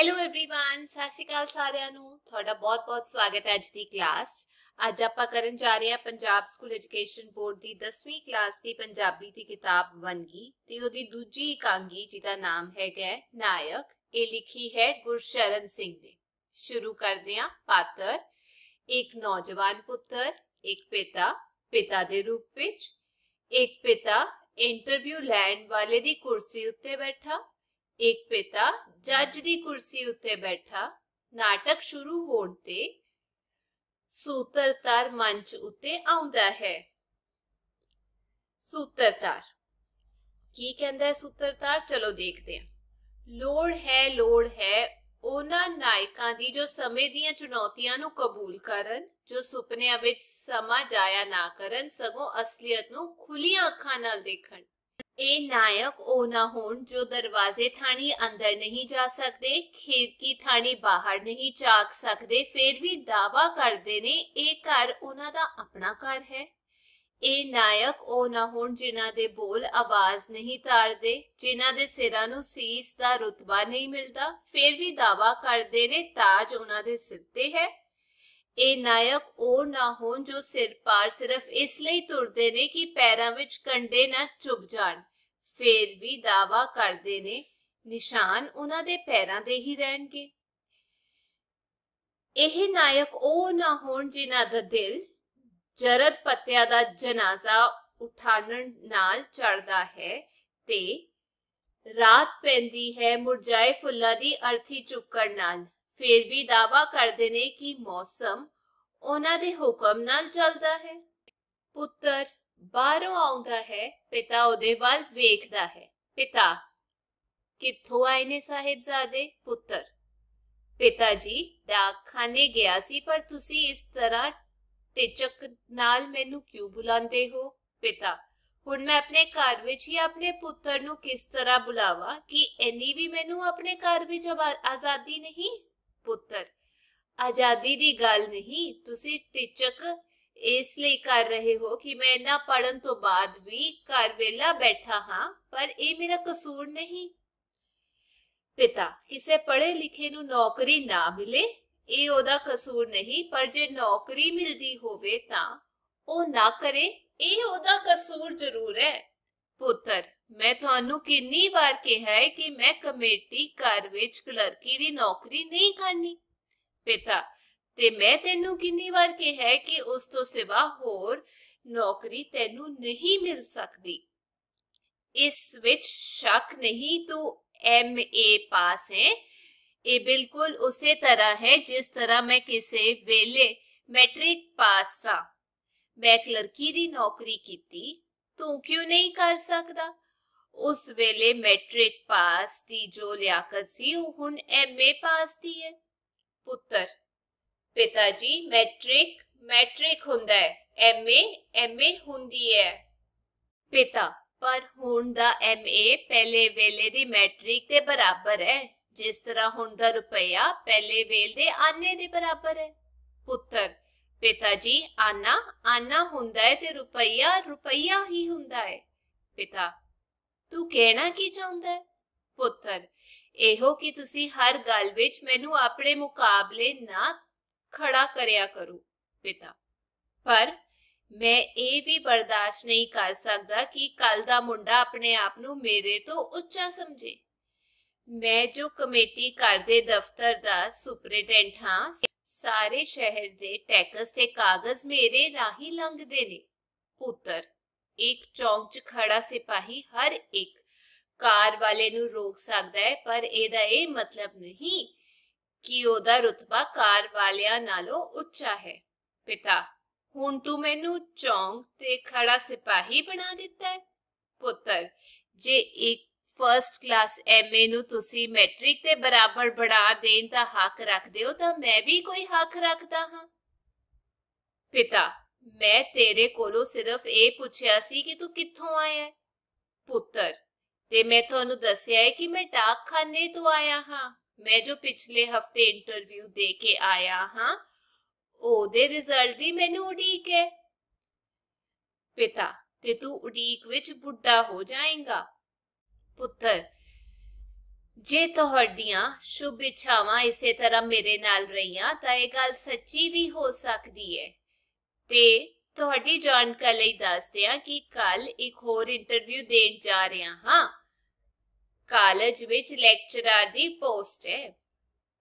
Hello everyone ਸਤਿ ਸ਼੍ਰੀ ਅਕਾਲ ਸਾਰਿਆਂ ਨੂੰ ਤੁਹਾਡਾ ਬਹੁਤ-ਬਹੁਤ ਸਵਾਗਤ ਹੈ ਅੱਜ ਦੀ ਕਲਾਸ ਅੱਜ ਆਪਾਂ ਕਰਨ ਜਾ ਰਹੇ ਹਾਂ ਪੰਜਾਬ ਸਕੂਲ ਐਜੂਕੇਸ਼ਨ ਬੋਰਡ ਦੀ 10ਵੀਂ ਕਲਾਸ ਦੀ ਪੰਜਾਬੀ ਦੀ ਕਿਤਾਬ ਵੰਗੀ ਤੇ ਉਹਦੀ ਦੂਜੀ ਇਕਾਂਗੀ ਜਿਹਦਾ ਨਾਮ ਹੈਗਾ ਨਾਇਕ ਇਹ ਲਿਖੀ ਹੈ ਗੁਰਸ਼ਰਨ ਸਿੰਘ ਨੇ ਸ਼ੁਰੂ ਕਰਦੇ ਹਾਂ ਪਾਤਰ ਇੱਕ ਨੌਜਵਾਨ ਪੁੱਤਰ ਇੱਕ ਪਿਤਾ ਪਿਤਾ ਦੇ ਰੂਪ ਵਿੱਚ ਇੱਕ ਪਿਤਾ ਇੰਟਰਵਿਊ ਲੈਣ ਵਾਲੇ ਦੀ ਕੁਰਸੀ ਉੱਤੇ ਬੈਠਾ ਇੱਕ ਪਿਤਾ ਜੱਜ ਦੀ ਕੁਰਸੀ ਉੱਤੇ ਬੈਠਾ ਨਾਟਕ ਸ਼ੁਰੂ ਹੋਣ ਤੇ ਸੂਤਰਤਾਰ ਮੰਚ ਉੱਤੇ ਆਉਂਦਾ ਹੈ ਸੂਤਰਤਾਰ ਕੀ ਕਹਿੰਦਾ ਹੈ ਸੂਤਰਤਾਰ ਚਲੋ ਦੇਖਦੇ ਹਾਂ ਲੋੜ ਹੈ ਲੋੜ ਹੈ ਉਹਨਾਂ ਨਾਇਕਾਂ ਦੀ ਜੋ ਸਮੇਂ ਦੀਆਂ ਚੁਣੌਤੀਆਂ ਨੂੰ ਕਬੂਲ ਕਰਨ ਜੋ ਸੁਪਨਿਆਂ ਵਿੱਚ ਸਮਾਂ ਜਾਇਆ ਨਾ ਕਰਨ ਸਗੋਂ ਅਸਲੀਅਤ ਨੂੰ ਖੁੱਲੀਆਂ ਅੱਖਾਂ ਨਾਲ ਦੇਖਣ ਇਹ ਨਾਇਕ ਉਹ ਨਾ ਹੋਣ ਜੋ ਦਰਵਾਜ਼ੇ ਥਾਣੀ ਅੰਦਰ ਨਹੀਂ ਜਾ ਸਕਦੇ, ਖਿੜਕੀ ਥਾਣੀ ਬਾਹਰ ਨਹੀਂ ਝਾਕ ਸਕਦੇ, ਫਿਰ ਵੀ ਦਾਵਾ ਕਰਦੇ ਨੇ, ਇਹ ਘਰ ਉਹਨਾਂ ਦਾ ਆਪਣਾ ਘਰ ਹੈ। ਇਹ ਨਾਇਕ ਉਹ ਨਾ ਹੋਣ ਜਿਨ੍ਹਾਂ ਦੇ ਬੋਲ ਆਵਾਜ਼ ਨਹੀਂ ਤਾਰਦੇ, ਜਿਨ੍ਹਾਂ ਦੇ ਸਿਰਾਂ ਨੂੰ ਸੀਸ ਦਾ ਰੁਤਬਾ ਨਹੀਂ ਮਿਲਦਾ, ਫਿਰ ਵੀ ਦਾਵਾ ਕਰਦੇ ਨੇ, ਤਾਜ ਉਹਨਾਂ ਦੇ ਸਿਰ ਤੇ ਹੈ। ਇਹ ਨਾਇਕ ਉਹ ਨਾ ਹੋਣ ਜੋ ਸਿਰ ਪਾਰ ਸਿਰਫ ਇਸ ਲਈ ਤੁਰਦੇ ਨੇ ਕਿ ਪੈਰਾਂ ਵਿੱਚ ਕੰਡੇ ਨਾ ਚੁੱਭ ਜਾਣ। ਫੇਰ ਵੀ ਦਾਵਾ ਕਰਦੇ ਨੇ, ਨਿਸ਼ਾਨ ਉਹਨਾਂ ਦੇ ਪੈਰਾਂ ਦੇ ਹੀ ਰਹਿਣਗੇ। ਇਹ ਨਾਇਕ ਉਹ ਨਾ ਹੋਣ ਜਿਨ੍ਹਾਂ ਦਾ ਦਿਲ ਜਰਦ ਪੱਤਿਆਂ ਦਾ ਜਨਾਜ਼ਾ ਉਠਾਣਨ ਨਾਲ ਚੜਦਾ ਹੈ ਤੇ ਰਾਤ ਪੈਂਦੀ ਹੈ ਮੁਰਝਾਏ ਫੁੱਲਾਂ ਦੀ ਅਰਥੀ ਚੁੱਕਣ ਨਾਲ। ਫੇਰ ਵੀ ਦਾਵਾ ਕਰਦੇ ਨੇ ਕਿ ਮੌਸਮ ਉਹਨਾਂ ਦੇ ਹੁਕਮ ਨਾਲ ਚੱਲਦਾ ਹੈ। ਪੁੱਤਰ ਬਾਹਰੋਂ ਆਉਂਦਾ ਹੈ, ਪਿਤਾ ਉਹਦੇ ਵੱਲ ਵੇਖਦਾ ਹੈ। ਪਿਤਾ, ਕਿੱਥੋਂ ਆਏ ਨੇ ਸਾਹਿਬਜ਼ਾਦੇ? ਪੁੱਤਰ, ਪਿਤਾ ਜੀ, ਡਾਕਖਾਨੇ ਗਿਆ ਸੀ, ਪਰ ਤੁਸੀਂ ਇਸ ਤਰ੍ਹਾਂ ਟਿਚਕ ਨਾਲ ਮੈਨੂੰ ਕਿਉਂ ਬੁਲਾਉਂਦੇ ਹੋ? ਪਿਤਾ, ਹੁਣ ਮੈਂ ਆਪਣੇ ਘਰ ਵਿੱਚ ਹੀ ਆਪਣੇ ਪੁੱਤਰ ਨੂੰ ਕਿਸ ਤਰ੍ਹਾਂ ਬੁਲਾਵਾ? ਕਿ ਇੰਨੀ ਵੀ ਮੈਨੂੰ ਆਪਣੇ ਘਰ ਵਿੱਚ ਆਜ਼ਾਦੀ ਨਹੀਂ? ਪੁੱਤਰ, ਆਜ਼ਾਦੀ ਦੀ ਗੱਲ ਨਹੀਂ, ਤੁਸੀਂ ਟਿਚਕ ਇਸ ਲਈ ਕਰ ਰਹੇ ਹੋ ਕਿ ਮੈਂ ਨਾ ਪੜਨ ਤੋਂ ਬਾਅਦ ਵੀ ਘਰ ਵੇਲਾ ਬੈਠਾ ਹਾਂ, ਪਰ ਇਹ ਮੇਰਾ ਕਸੂਰ ਨਹੀਂ। ਪਿਤਾ, ਕਿਸੇ ਪੜ੍ਹੇ ਲਿਖੇ ਨੂੰ ਨੌਕਰੀ ਨਾ ਮਿਲੇ, ਇਹ ਉਹਦਾ ਕਸੂਰ ਨਹੀਂ, ਪਰ ਜੇ ਨੌਕਰੀ ਮਿਲਦੀ ਹੋਵੇ ਤਾਂ ਉਹ ਨਾ ਕਰੇ, ਇਹ ਉਹਦਾ ਕਸੂਰ ਜ਼ਰੂਰ ਹੈ। ਪੁੱਤਰ, ਮੈਂ ਤੁਹਾਨੂੰ ਕਿੰਨੀ ਵਾਰ ਕਿਹਾ ਹੈ ਕਿ ਮੈਂ ਕਮੇਟੀ ਘਰ ਵਿੱਚ ਕਲਰਕੀ ਦੀ ਨੌਕਰੀ ਨਹੀਂ ਕਰਨੀ। ਪਿਤਾ ਤੇ ਮੈਂ ਤੈਨੂੰ ਕਿੰਨੀ ਵਾਰ ਕਿਹਾ ਕਿ ਉਸ ਤੋਂ ਸਿਵਾ ਹੋਰ ਨੌਕਰੀ ਤੈਨੂੰ ਨਹੀਂ ਮਿਲ ਸਕਦੀ। ਇਸ ਵਿੱਚ ਸ਼ੱਕ ਨਹੀਂ, ਤੂੰ ਐਮਏ ਪਾਸ ਹੈ। ਇਹ ਬਿਲਕੁਲ ਉਸੇ ਤਰ੍ਹਾਂ ਹੈ ਜਿਸ ਤਰ੍ਹਾਂ ਮੈਂ ਕਿਸੇ ਵੇਲੇ ਮੈਟ੍ਰਿਕ ਪਾਸ ਸਾਂ। ਮੈਂ ਕਲਰਕੀ ਦੀ ਨੌਕਰੀ ਕੀਤੀ, ਤੂੰ ਕਿਉਂ ਨਹੀਂ ਕਰ ਸਕਦਾ? ਉਸ ਵੇਲੇ ਮੈਟ੍ਰਿਕ ਪਾਸ ਦੀ ਜੋ ਲਿਆਕਤ ਸੀ, ਉਹ ਹੁਣ ਐਮਏ ਪਾਸ ਦੀ ਹੈ। ਪੁੱਤਰ ਪਿਤਾ ਜੀ, ਮੈਟ੍ਰਿਕ ਮੈਟ੍ਰਿਕ ਹੁੰਦਾ ਹੈ। ਐਮਏ ਐਮਏ ਹੁੰਦੀ ਹੈ। ਪਿਤਾ, ਪਰ ਹੁਣ ਦਾ ਐਮਏ ਪਹਿਲੇ ਵੇਲੇ ਦੀ ਮੈਟ੍ਰਿਕ ਦੇ ਬਰਾਬਰ ਹੈ। ਜਿਸ ਤਰ੍ਹਾਂ ਹੁਣ ਦਾ ਰੁਪਈਆ ਪਹਿਲੇ ਵੇਲੇ ਦੇ ਆਨੇ ਦੇ ਬਰਾਬਰ ਹੈ। ਪੁੱਤਰ, ਪਿਤਾ ਜੀ, ਆਨਾ ਆਨਾ ਹੁੰਦਾ ਹੈ ਤੇ ਰੁਪਇਆ ਰੁਪਇਆ ਹੀ ਹੁੰਦਾ ਹੈ। ਪਿਤਾ, ਤੂੰ ਕਹਿਣਾ ਕੀ ਚਾਹੁੰਦਾ ਹੈ? ਪੁੱਤਰ, ਇਹੋ ਕਿ ਤੁਸੀਂ ਹਰ ਗੱਲ ਵਿੱਚ ਮੈਨੂੰ ਆਪਣੇ ਮੁਕਾਬਲੇ ਨਾ ਖੜਾ ਕਰਿਆ ਕਰੋ ਪਿਤਾ। ਪਰ ਮੈਂ ਇਹ ਵੀ ਬਰਦਾਸ਼ਤ ਨਹੀਂ ਕਰ ਸਕਦਾ ਕਿ ਕੱਲ ਦਾ ਮੁੰਡਾ ਆਪਣੇ ਆਪ ਨੂੰ ਮੇਰੇ ਤੋਂ ਉੱਚਾ ਸਮਝੇ। ਮੈਂ ਜੋ ਕਮੇਟੀ ਘਰ ਦੇ ਦਫ਼ਤਰ ਦਾ ਸੁਪਰਡੈਂਟ ਹਾਂ, ਸਾਰੇ ਸ਼ਹਿਰ ਦੇ ਟੈਕਸ ਤੇ ਕਾਗਜ਼ ਮੇਰੇ ਰਾਹੀਂ ਲੰਘਦੇ ਨੇ। ਪੁੱਤਰ, ਇੱਕ ਚੌਂਕ 'ਚ ਖੜਾ ਸਿਪਾਹੀ ਹਰ ਇੱਕ ਕਾਰ ਵਾਲੇ ਨੂੰ ਰੋਕ ਸਕਦਾ ਹੈ, ਪਰ ਇਹਦਾ ਇਹ ਮਤਲਬ ਨਹੀਂ ਕਿ ਉਹਦਾ ਰੁਤਬਾ ਕਾਰ ਵਾਲਿਆਂ ਨਾਲੋਂ ਉੱਚਾ ਹੈ। ਪਿਤਾ, ਹੁਣ ਤੂੰ ਮੈਨੂੰ ਚੌਂਕ ਤੇ ਖੜਾ ਸਿਪਾਹੀ ਬਣਾ ਦਿੱਤਾ ਹੈ। ਪੁੱਤਰ, ਜੇ ਇੱਕ ਫਰਸਟ ਕਲਾਸ ਐਮਏ ਨੂੰ ਤੁਸੀਂ ਮੈਟ੍ਰਿਕ ਦੇ ਬਰਾਬਰ ਬਣਾ ਦੇਣ ਦਾ ਹੱਕ ਰੱਖਦੇ ਹੋ, ਤਾਂ ਮੈਂ ਵੀ ਕੋਈ ਹੱਕ ਰੱਖਦਾ ਹਾਂ। ਪਿਤਾ, ਮੈਂ ਤੇਰੇ ਕੋਲੋਂ ਸਿਰਫ ਇਹ ਪੁੱਛਿਆ ਸੀ ਕਿ ਤੂੰ ਕਿੱਥੋਂ ਆਇਆ ਹੈ। ਪੁੱਤਰ, ਤੇ ਮੈਂ ਤੁਹਾਨੂੰ ਦੱਸਿਆ ਹੈ ਕਿ ਮੈਂ ਡਾਕਖਾਨੇ ਤੋਂ ਆਇਆ ਹਾਂ। ਮੈਂ ਜੋ ਪਿਛਲੇ ਹਫ਼ਤੇ ਇੰਟਰਵਿਊ ਦੇ ਕੇ ਆਇਆ ਹਾਂ, ਉਹਦੇ ਰਿਜ਼ਲਟ ਦੀ ਮੈਨੂੰ ਉਡੀਕ ਹੈ। ਪਿਤਾ, ਤੇ ਤੂੰ ਉਡੀਕ ਵਿੱਚ ਬੁੱਢਾ ਹੋ ਜਾਏਗਾ। ਪੁੱਤਰ, ਜੇ ਤੁਹਾਡੀਆਂ ਸ਼ੁਭ ਇੱਛਾਵਾਂ ਇਸੇ ਤਰ੍ਹਾਂ ਮੇਰੇ ਨਾਲ ਰਹੀਆਂ, ਤਾਂ ਇਹ ਗੱਲ ਸੱਚੀ ਵੀ ਹੋ ਸਕਦੀ ਹੈ। ਤੇ ਤੁਹਾਡੀ ਜਾਣਕਾਰੀ ਲਈ ਦੱਸਦੇ ਹਾਂ ਕਿ ਕੱਲ ਇੱਕ ਹੋਰ ਇੰਟਰਵਿਊ ਦੇਣ ਜਾ ਰਿਹਾ ਹਾਂ। ਕਾਲਜ ਵਿੱਚ ਲੈਕਚਰਰ ਦੀ ਪੋਸਟ ਹੈ।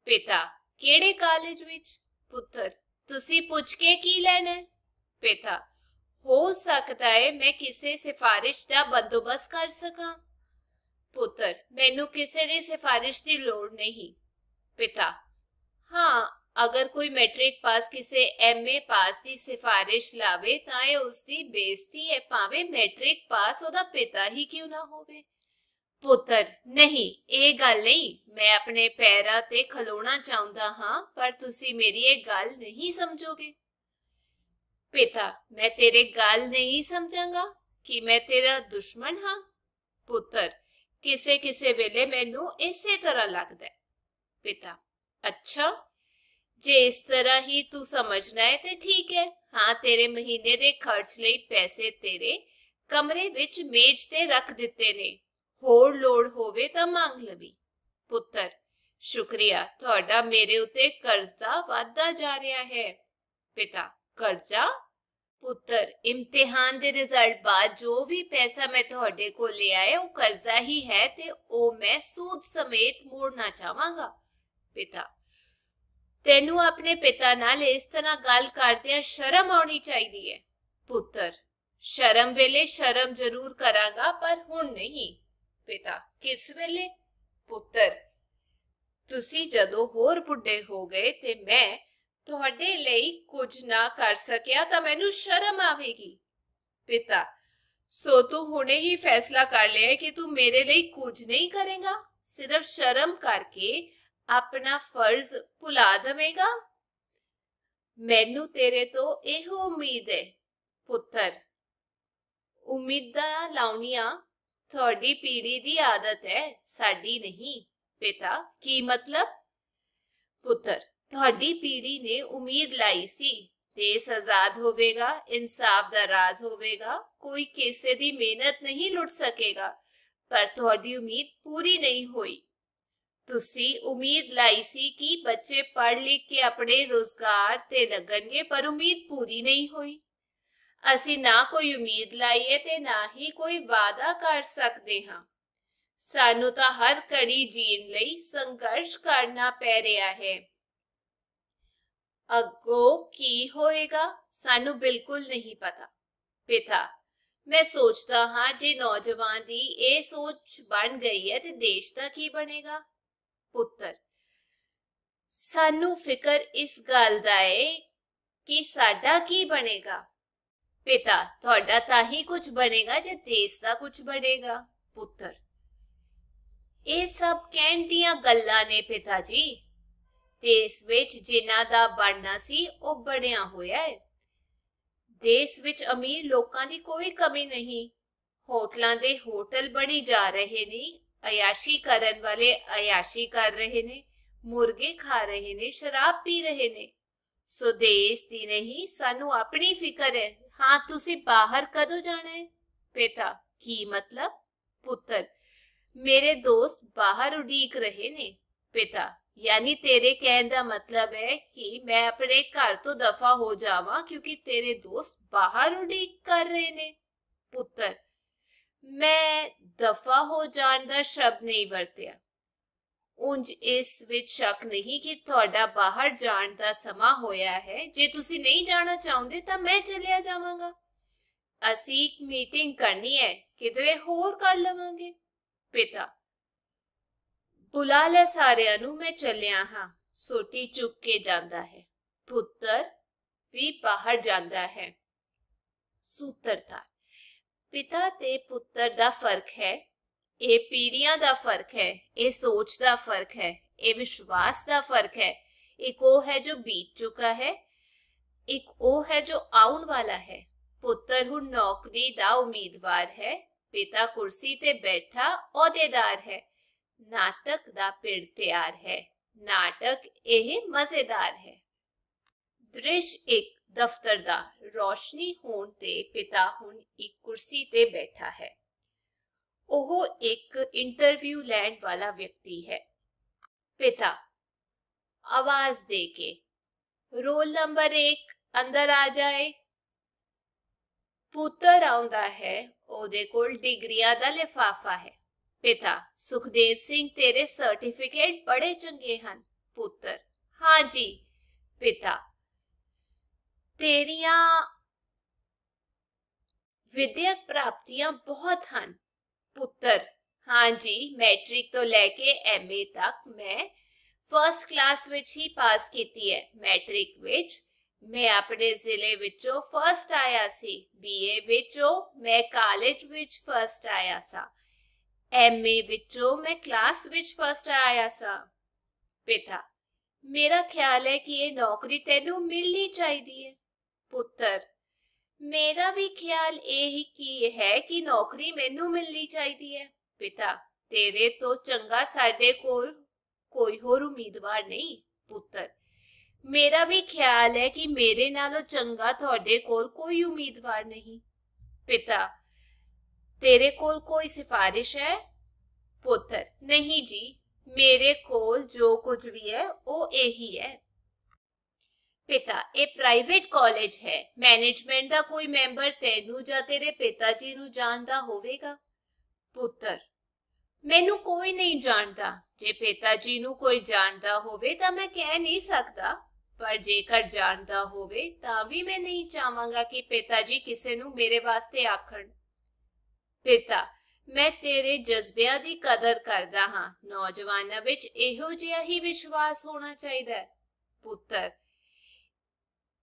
ਪਿਤਾ, ਕਿਹੜੇ ਕਾਲਜ ਵਿੱਚ? ਪੁੱਤਰ, ਤੁਸੀਂ ਪੁੱਛ ਕੇ ਕੀ ਲੈਣਾ ਪਿਤਾ, ਹੋ ਸਕਦਾ ਹੈ ਮੈਂ ਕਿਸੇ ਸਿਫਾਰਿਸ਼ ਦਾ ਬੰਦੋਬਸਤ ਕਰ ਸਕਾਂ। ਪੁੱਤਰ, ਮੈਨੂੰ ਕਿਸੇ ਦੀ ਸਿਫਾਰਿਸ਼ ਦੀ ਲੋੜ ਨਹੀਂ। ਪਿਤਾ, ਹਾਂ, ਅਗਰ ਕੋਈ ਮੈਟ੍ਰਿਕ ਪਾਸ ਕਿਸੇ ਐਮਏ ਪਾਸ ਦੀ ਸਿਫਾਰਿਸ਼ ਲਾਵੇ ਤਾਂ ਇਹ ਉਸ ਦੀ ਬੇਇੱਜ਼ਤੀ ਹੈ, ਭਾਵੇਂ ਮੈਟ੍ਰਿਕ ਪਾਸ ਉਹਦਾ ਪਿਤਾ ਹੀ ਕਿਉਂ ਨਾ ਹੋਵੇ। ਪੁੱਤਰ, ਨਹੀਂ, ਇਹ ਗੱਲ ਨਹੀਂ। ਮੈਂ ਆਪਣੇ ਪੈਰਾਂ ਤੇ ਖਲੋਣਾ ਚਾਹੁੰਦਾ ਹਾਂ, ਪਰ ਤੁਸੀਂ ਮੇਰੀ ਇਹ ਗੱਲ ਨਹੀਂ ਸਮਝੋਗੇ। ਪਿਤਾ, ਮੈਂ ਤੇਰੇ ਗੱਲ ਨਹੀਂ ਸਮਝਾਂਗਾ ਕਿ ਮੈਂ ਤੇਰਾ ਦੁਸ਼ਮਣ ਹਾਂ। ਪੁੱਤਰ, ਕਿਸੇ ਕਿਸੇ ਵੇਲੇ ਮੈਨੂੰ ਇਸੇ ਤਰ੍ਹਾਂ ਲੱਗਦਾ ਹੈ। ਪਿਤਾ, ਅੱਛਾ, ਜੇ ਇਸ ਤਰ੍ਹਾਂ ਹੀ ਤੂੰ ਸਮਝਣਾ ਹੈ ਤੇ ਠੀਕ ਹੈ। ਹਾਂ, ਤੇਰੇ ਮਹੀਨੇ ਦੇ ਖਰਚ ਲਈ ਪੈਸੇ ਤੇਰੇ ਕਮਰੇ ਵਿੱਚ ਮੇਜ਼ ਤੇ ਰੱਖ ਦਿੱਤੇ ਨੇ। ਹੋਰ ਲੋੜ ਹੋਵੇ ਤਾਂ ਮੰਗ ਲਵੀ। ਪੁੱਤਰ, ਸ਼ੁਕਰੀਆ, ਤੁਹਾਡਾ ਮੇਰੇ ਉਤੇ ਕਰਜ਼ਾ ਵਾਧਾ ਜਾ ਰਿਹਾ ਹੈ। ਪਿਤਾ, ਕਰਜ਼ਾ? ਪੁੱਤਰ, ਇਮਤਿਹਾਨ ਦੇ ਰਿਜ਼ਲਟ ਬਾਅਦ ਜੋ ਵੀ ਪੈਸਾ ਮੈਂ ਤੁਹਾਡੇ ਕੋਲ ਲਿਆ ਹੈ, ਉਹ ਕਰਜ਼ਾ ਹੀ ਹੈ ਤੇ ਉਹ ਮੈਂ ਸੂਦ ਸਮੇਤ ਮੋੜਨਾ ਚਾਹਾਂਗਾ। ਪਿਤਾ, ਤੈਨੂੰ ਆਪਣੇ ਪਿਤਾ ਨਾਲ ਇਸ ਤਰ੍ਹਾਂ ਗੱਲ ਕਰਦਿਆਂ ਸ਼ਰਮ ਆਉਣੀ ਚਾਹੀਦੀ ਹੈ। ਪੁੱਤਰ, ਸ਼ਰਮ ਵੇਲੇ ਸ਼ਰਮ ਜ਼ਰੂਰ ਕਰਾਂਗਾ, ਪਰ ਹੁਣ ਨਹੀਂ। ਪਿਤਾ, ਕਿਸ ਵੇਲੇ? ਪੁੱਤਰ, ਤੁਸੀਂ ਜਦੋਂ ਹੋਰ ਬੁੱਢੇ ਹੋ ਗਏ ਤੇ ਮੈਂ ਤੁਹਾਡੇ ਲਈ ਕੁਝ ਨਾ ਕਰ ਸਕਿਆ ਤਾਂ ਮੈਨੂੰ ਸ਼ਰਮ ਆਵੇਗੀ। ਪਿਤਾ, ਸੋ ਤੂੰ ਹੁਣੇ ਹੀ ਫੈਸਲਾ ਕਰ ਲਿਆ ਕਿ ਤੂੰ ਮੇਰੇ ਲਈ ਕੁਝ ਨਹੀਂ ਕਰੇਗਾ, ਸਿਰਫ ਸ਼ਰਮ ਕਰਕੇ ਆਪਣਾ ਫਰਜ਼ ਭੁਲਾ ਦਵੇਂਗਾ? ਮੈਨੂੰ ਤੇਰੇ ਤੋਂ ਇਹੋ ਉਮੀਦ ਹੈ, ਪੁੱਤਰ। ਉਮੀਦਾਂ ਲਾਉਣੀਆਂ ਤੁਹਾਡੀ ਪੀੜੀ ਦੀ ਆਦਤ ਹੈ, ਸਾਡੀ ਨਹੀਂ। ਪਿਤਾ, ਕੀ ਮਤਲਬ? ਪੁੱਤਰ, ਤੁਹਾਡੀ ਪੀੜੀ ਨੇ ਉਮੀਦ ਲਾਈ ਸੀ, ਦੇਸ਼ ਆਜ਼ਾਦ ਹੋਵੇਗਾ, ਇਨਸਾਫ ਦਾ ਰਾਜ ਹੋਵੇਗਾ, ਕੋਈ ਕਿਸੇ ਦੀ ਮਿਹਨਤ ਨਹੀਂ ਲੁੱਟ ਸਕੇਗਾ, ਪਰ ਤੁਹਾਡੀ ਉਮੀਦ ਪੂਰੀ ਨਹੀਂ ਹੋਈ। ਤੁਸੀਂ ਉਮੀਦ ਲਾਈ ਸੀ ਕਿ ਬੱਚੇ ਪੜ੍ਹ ਲਿਖ ਕੇ ਆਪਣੇ ਰੋਜ਼ਗਾਰ ਤੇ ਲੱਗਣਗੇ, ਪਰ ਉਮੀਦ ਪੂਰੀ ਨਹੀਂ ਹੋਈ। ਅਸੀਂ ਨਾ ਕੋਈ ਉਮੀਦ ਲਾਈਏ ਤੇ ਨਾ ਹੀ ਕੋਈ ਵਾਅਦਾ ਕਰ ਸਕਦੇ ਹਾਂ। ਸਾਨੂੰ ਤਾਂ ਹਰ ਘੜੀ ਜੀਣ ਲਈ ਸੰਘਰਸ਼ ਕਰਨਾ ਪੈ ਰਿਹਾ ਹੈ। ਅੱਗੋਂ ਕੀ ਹੋਏਗਾ, ਸਾਨੂੰ ਬਿਲਕੁਲ ਨਹੀਂ ਪਤਾ। ਪਿਤਾ, ਮੈਂ ਸੋਚਦਾ ਹਾਂ ਜੇ ਨੌਜਵਾਨ ਦੀ ਇਹ ਸੋਚ ਬਣ ਗਈ ਹੈ ਤੇ ਦੇਸ਼ ਦਾ ਕੀ ਬਣੇਗਾ। ਪੁੱਤਰ, ਸਾਨੂੰ ਫਿਕਰ ਇਸ ਗੱਲ ਦਾ ਹੈ ਕਿ ਸਾਡਾ ਕੀ ਬਣੇਗਾ? ਪਿਤਾ, ਤੁਹਾਡਾ ਤਾਂ ਹੀ ਕੁਝ ਬਣੇਗਾ ਜੇ ਦੇਸ਼ ਦਾ ਕੁਝ ਬਣੇਗਾ, ਪੁੱਤਰ। ਇਹ ਸਭ ਕਹਿਣ ਦੀਆਂ ਗੱਲਾਂ ਨੇ ਪਿਤਾ ਜੀ। ਦੇਸ਼ ਵਿੱਚ ਜਿਨ੍ਹਾਂ ਦਾ ਬਣਨਾ ਸੀ, ਉਹ ਬਣਿਆ ਹੋਇਆ ਹੈ। ਦੇਸ਼ ਵਿੱਚ ਅਮੀਰ ਲੋਕਾਂ ਦੀ ਕੋਈ ਕਮੀ ਨਹੀਂ। ਹੋਟਲਾਂ ਦੇ ਹੋਟਲ ਬਣੀ ਜਾ ਰਹੇ ਨੇ, ਅਯਾਸ਼ੀ ਕਰਨ ਵਾਲੇ ਅਯਾਸ਼ੀ ਕਰ ਰਹੇ ਨੇ, ਮੁਰਗੇ ਖਾ ਰਹੇ ਨੇ, ਸ਼ਰਾਬ ਪੀ ਰਹੇ ਨੇ। ਸੋ ਦੇਸ਼ ਦੀ ਨਹੀਂ, ਸਾਨੂੰ ਆਪਣੀ ਫਿਕਰ ਹੈ। ਹਾਂ, ਤੁਸੀਂ ਬਾਹਰ ਕਦੋਂ ਜਾਣਾ ਹੈ? ਪਿਤਾ, ਕੀ ਮਤਲਬ? ਪੁੱਤਰ, ਮੇਰੇ ਦੋਸਤ ਬਾਹਰ ਉਡੀਕ ਰਹੇ ਨੇ। ਪਿਤਾ, ਯਾਨੀ ਤੇਰੇ ਕਹਿਣ ਦਾ ਮਤਲਬ ਹੈ ਕਿ ਮੈਂ ਆਪਣੇ ਘਰ ਤੋਂ ਦਫਾ ਹੋ ਜਾਵਾਂ ਕਿਉਂਕਿ ਤੇਰੇ ਦੋਸਤ ਬਾਹਰ ਉਡੀਕ ਕਰ ਰਹੇ ਨੇ। ਪੁੱਤਰ, ਮੈਂ ਦਫਾ ਹੋ ਜਾਣ ਦਾ ਸ਼ਬਦ ਨਹੀਂ ਵਰਤਿਆ। ਉਂਝ ਇਸ ਵਿੱਚ ਸ਼ੱਕ ਨਹੀਂ ਕਿ ਤੁਹਾਡਾ ਬਾਹਰ ਜਾਣ ਦਾ ਸਮਾਂ ਹੋਇਆ ਹੈ। ਜੇ ਤੁਸੀਂ ਨਹੀਂ ਜਾਣਾ ਚਾਹੁੰਦੇ ਤਾਂ ਮੈਂ ਚਲਿਆ ਜਾਵਾਂਗਾ। ਅਸੀਂ ਇੱਕ ਮੀਟਿੰਗ ਕਰਨੀ ਹੈ। ਕਿਧਰੇ ਹੋਰ ਕਰ ਲਵਾਂਗੇ? ਪਿਤਾ, ਬੁਲਾ ਲੈ ਸਾਰਿਆਂ ਨੂੰ, ਮੈਂ ਚੱਲਿਆ ਹਾਂ। ਸੋਟੀ ਚੁੱਕ ਕੇ ਜਾਂਦਾ ਹੈ। ਪੁੱਤਰ ਵੀ ਬਾਹਰ ਜਾਂਦਾ ਹੈ। ਸੂਤਰਤਾ ਪਿਤਾ ਤੇ ਪੁੱਤਰ ਦਾ ਫ਼ਰਕ ਹੈ। ਇਹ ਪੀੜ੍ਹੀਆਂ ਦਾ ਫ਼ਰਕ ਹੈ, ਇਹ ਸੋਚ ਦਾ ਫ਼ਰਕ ਹੈ, ਇਹ ਵਿਸ਼ਵਾਸ ਦਾ ਫ਼ਰਕ ਹੈ। ਇੱਕ ਉਹ ਹੈ ਜੋ ਬੀਤ ਚੁੱਕਾ ਹੈ, ਇੱਕ ਉਹ ਹੈ ਜੋ ਆਉਣ ਵਾਲਾ ਹੈ। ਪੁੱਤਰ ਹੁਣ ਨੌਕਰੀ ਦਾ ਉਮੀਦਵਾਰ ਹੈ, ਪਿਤਾ ਕੁਰਸੀ ਤੇ ਬੈਠਾ ਅਹੁਦੇਦਾਰ ਹੈ, ਨਾਟਕ ਦਾ ਪਿੜ ਤਿਆਰ ਹੈ, ਨਾਟਕ ਇਹ ਮਜ਼ੇਦਾਰ ਹੈ। ਦ੍ਰਿਸ਼ ਇੱਕ ਦਫ਼ਤਰ ਦਾ, ਰੋਸ਼ਨੀ ਹੋਣ ਤੇ ਪਿਤਾ ਹੁਣ ਇੱਕ ਕੁਰਸੀ ਤੇ ਬੈਠਾ ਹੈ। ਉਹ ਇੱਕ ਇੰਟਰਵਿਊ ਲੈਣ ਵਾਲਾ ਵਿਅਕਤੀ ਹੈ ਪਿਤਾ ਆਵਾਜ਼ ਦੇ ਕੇ ਰੋਲ ਨੰਬਰ 1 ਅੰਦਰ ਆ ਜਾਏ ਪੁੱਤਰ ਆਉਂਦਾ ਹੈ ਉਹਦੇ ਕੋਲ ਡਿਗਰੀਆਂ ਦਾ ਲਿਫਾਫਾ ਹੈ ਪਿਤਾ ਸੁਖਦੇਵ ਸਿੰਘ ਤੇਰੇ ਸਰਟੀਫਿਕੇਟ ਬੜੇ ਚੰਗੇ ਹਨ ਪੁੱਤਰ ਹਾਂ ਜੀ ਪਿਤਾ ਤੇਰੀਆਂ ਵਿਦਿਅਕ ਪ੍ਰਾਪਤੀਆਂ ਬਹੁਤ ਹਨ ਪੁੱਤਰ। ਹਾਂ ਜੀ ਮੈਟ੍ਰਿਕ ਤੋਂ ਲੈ ਕੇ ਐਮਏ ਤੱਕ ਮੈਂ ਫਰਸਟ ਕਲਾਸ ਵਿੱਚ ਹੀ ਪਾਸ ਕੀਤੀ ਹੈ, ਮੈਟ੍ਰਿਕ ਵਿੱਚ। ਮੈਂ ਆਪਣੇ ਜ਼ਿਲ੍ਹੇ ਵਿੱਚੋਂ ਫਰਸਟ ਆਇਆ ਸੀ ਬੀਏ ਵਿੱਚੋਂ ਮੈਂ ਕਾਲਜ ਵਿੱਚ ਫਰਸਟ ਆਇਆ ਸਾਂ। ਐਮਏ ਵਿੱਚੋਂ ਮੈਂ ਕਲਾਸ ਵਿੱਚ ਫਰਸਟ ਆਇਆ ਸਾਂ। ਪਿਤਾ, ਮੇਰਾ ਖਿਆਲ ਹੈ ਕਿ ਇਹ ਨੌਕਰੀ ਤੈਨੂੰ ਮਿਲਣੀ ਚਾਹੀਦੀ ਹੈ। ਪੁੱਤਰ ਮੇਰਾ ਵੀ ਖਿਆਲ ਇਹ ਕੀ ਹੈ ਕਿ ਨੌਕਰੀ ਮੈਨੂੰ ਮਿਲਣੀ ਚਾਹੀਦੀ ਹੈ। ਪਿਤਾ, ਤੇਰੇ ਤੋਂ ਚੰਗਾ ਸਾਡੇ ਕੋਲ ਕੋਈ ਹੋਰ ਉਮੀਦਵਾਰ ਨਹੀਂ, ਪੁੱਤਰ। ਮੇਰਾ ਵੀ ਖਿਆਲ ਹੈ ਕਿ ਮੇਰੇ ਨਾਲੋਂ ਚੰਗਾ ਤੁਹਾਡੇ ਕੋਲ ਕੋਈ ਉਮੀਦਵਾਰ ਨਹੀਂ। ਪਿਤਾ, ਤੇਰੇ ਕੋਲ ਕੋਈ ਸਿਫਾਰਿਸ਼ ਹੈ? ਪੁੱਤਰ, ਨਹੀਂ ਜੀ, ਮੇਰੇ ਕੋਲ ਜੋ ਕੁਝ ਵੀ ਹੈ, ਉਹ ਇਹੀ ਹੈ। ਪਿਤਾ, ਇਹ ਪ੍ਰਾਈਵੇਟ ਕਾਲਜ ਹੈ। ਮੈਨੇਜਮੈਂਟ ਦਾ ਕੋਈ ਮੈਂਬਰ ਤੈਨੂੰ ਜਾਂ ਤੇਰੇ ਪਿਤਾ ਜੀ ਨੂੰ ਜਾਣਦਾ ਹੋਵੇਗਾ? ਪੁੱਤਰ, ਮੈਨੂੰ ਕੋਈ ਨਹੀਂ ਜਾਣਦਾ। ਜੇ ਪਿਤਾ ਜੀ ਨੂੰ ਕੋਈ ਜਾਣਦਾ ਹੋਵੇ ਤਾਂ ਮੈਂ ਕਹਿ ਨਹੀਂ ਸਕਦਾ। ਪਰ ਜੇਕਰ ਜਾਣਦਾ ਹੋਵੇ ਤਾਂ ਵੀ ਮੈਂ ਨਹੀਂ ਚਾਹਾਂਗਾ ਕਿ ਪਿਤਾ ਜੀ ਕਿਸੇ ਨੂੰ ਮੇਰੇ ਵਾਸਤੇ ਆਖਣ। ਪਿਤਾ, ਮੈਂ ਤੇਰੇ ਜਜ਼ਬਿਆਂ ਦੀ ਕਦਰ ਕਰਦਾ ਹਾਂ। ਨੌਜਵਾਨਾਂ ਵਿੱਚ ਇਹੋ ਜਿਹਾ ਹੀ ਵਿਸ਼ਵਾਸ ਹੋਣਾ ਚਾਹੀਦਾ ਹੈ। ਪੁੱਤਰ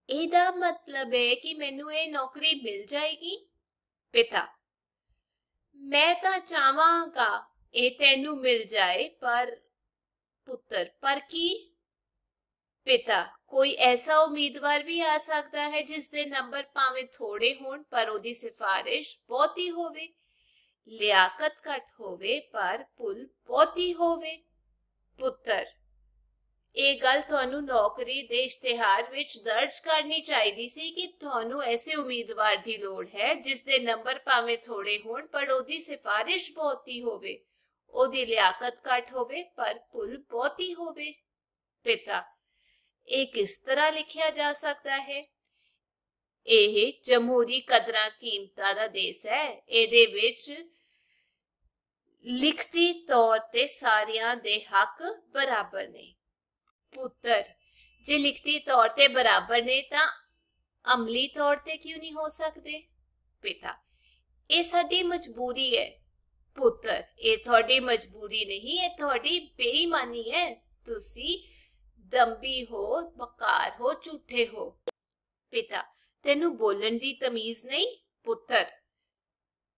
ਇਹਦਾ ਮਤਲਬ ਹੈ ਕਿ ਮੈਨੂੰ ਇਹ ਨੌਕਰੀ ਮਿਲ ਜਾਏਗੀ? ਪਿਤਾ, ਮੈਂ ਤਾਂ ਚਾਹਾਂਗਾ ਇਹ ਤੈਨੂੰ ਮਿਲ ਜਾਏ, ਪਰ ਪੁੱਤਰ, ਪਰ ਕੀ? ਪਿਤਾ, ਕੋਈ ਐਸਾ ਉਮੀਦਵਾਰ ਵੀ ਆ ਸਕਦਾ ਹੈ ਜਿਸ ਦੇ ਨੰਬਰ ਭਾਵੇਂ ਥੋੜੇ ਹੋਣ, ਪਰ ਉਹਦੀ ਸਿਫਾਰਿਸ਼ ਬਹੁਤੀ ਹੋਵੇ, ਲਿਆਕਤ ਘੱਟ ਹੋਵੇ, ਪਰ ਪੁੱਲ ਬਹੁਤੀ ਹੋਵੇ। ਪੁੱਤਰ ਇਹ ਗੱਲ ਤੁਹਾਨੂੰ ਨੌਕਰੀ ਦੇ ਇਸ਼ਤਿਹਾਰ ਵਿੱਚ ਦਰਜ ਕਰਨੀ ਚਾਹੀਦੀ ਸੀ ਕਿ ਤੁਹਾਨੂੰ ਐਸੇ ਉਮੀਦਵਾਰ ਦੀ ਲੋੜ ਹੈ, ਜਿਸ ਦੇ ਨੰਬਰ ਭਾਵੇਂ ਥੋੜੇ ਹੋਣ, ਪਰ ਉਹਦੀ ਸਿਫਾਰਿਸ਼ ਬਹੁਤੀ ਹੋਵੇ। ਉਹਦੀ ਲਿਆਕਤ ਘੱਟ ਹੋਵੇ, ਪਰ ਪੁੱਲ ਬਹੁਤੀ ਹੋਵੇ। ਪਿਤਾ, ਇਹ ਕਿਸ ਤਰ੍ਹਾਂ ਲਿਖਿਆ ਜਾ ਸਕਦਾ ਹੈ? ਇਹ ਜਮਹੂਰੀ ਕਦਰਾਂ ਕੀਮਤਾਂ ਦਾ ਦੇਸ਼ ਹੈ। ਇਹਦੇ ਵਿੱਚ ਲਿਖਤੀ ਤੌਰ ਤੇ ਸਾਰਿਆਂ ਦੇ ਹੱਕ ਬਰਾਬਰ ਨੇ। ਪੁੱਤਰ, ਜੇ ਲਿਖਤੀ ਤੌਰ ਤੇ ਬਰਾਬਰ ਨੇ ਤਾਂ ਅਮਲੀ ਤੌਰ ਤੇ ਕਿਉਂ ਨਹੀਂ ਹੋ ਸਕਦੇ? ਪਿਤਾ, ਇਹ ਸਾਡੀ ਮਜਬੂਰੀ ਹੈ। ਪੁੱਤਰ, ਇਹ ਤੁਹਾਡੀ ਮਜਬੂਰੀ ਨਹੀਂ ਹੈ ਤੁਹਾਡੀ ਬੇਈਮਾਨੀ ਹੈ। ਤੁਸੀਂ ਦੰਬੀ ਹੋ, ਬਕਾਰ ਹੋ, ਝੂਠੇ ਹੋ। ਪਿਤਾ, ਤੈਨੂੰ ਬੋਲਣ ਦੀ ਤਮੀਜ਼ ਨਹੀਂ? ਪੁੱਤਰ,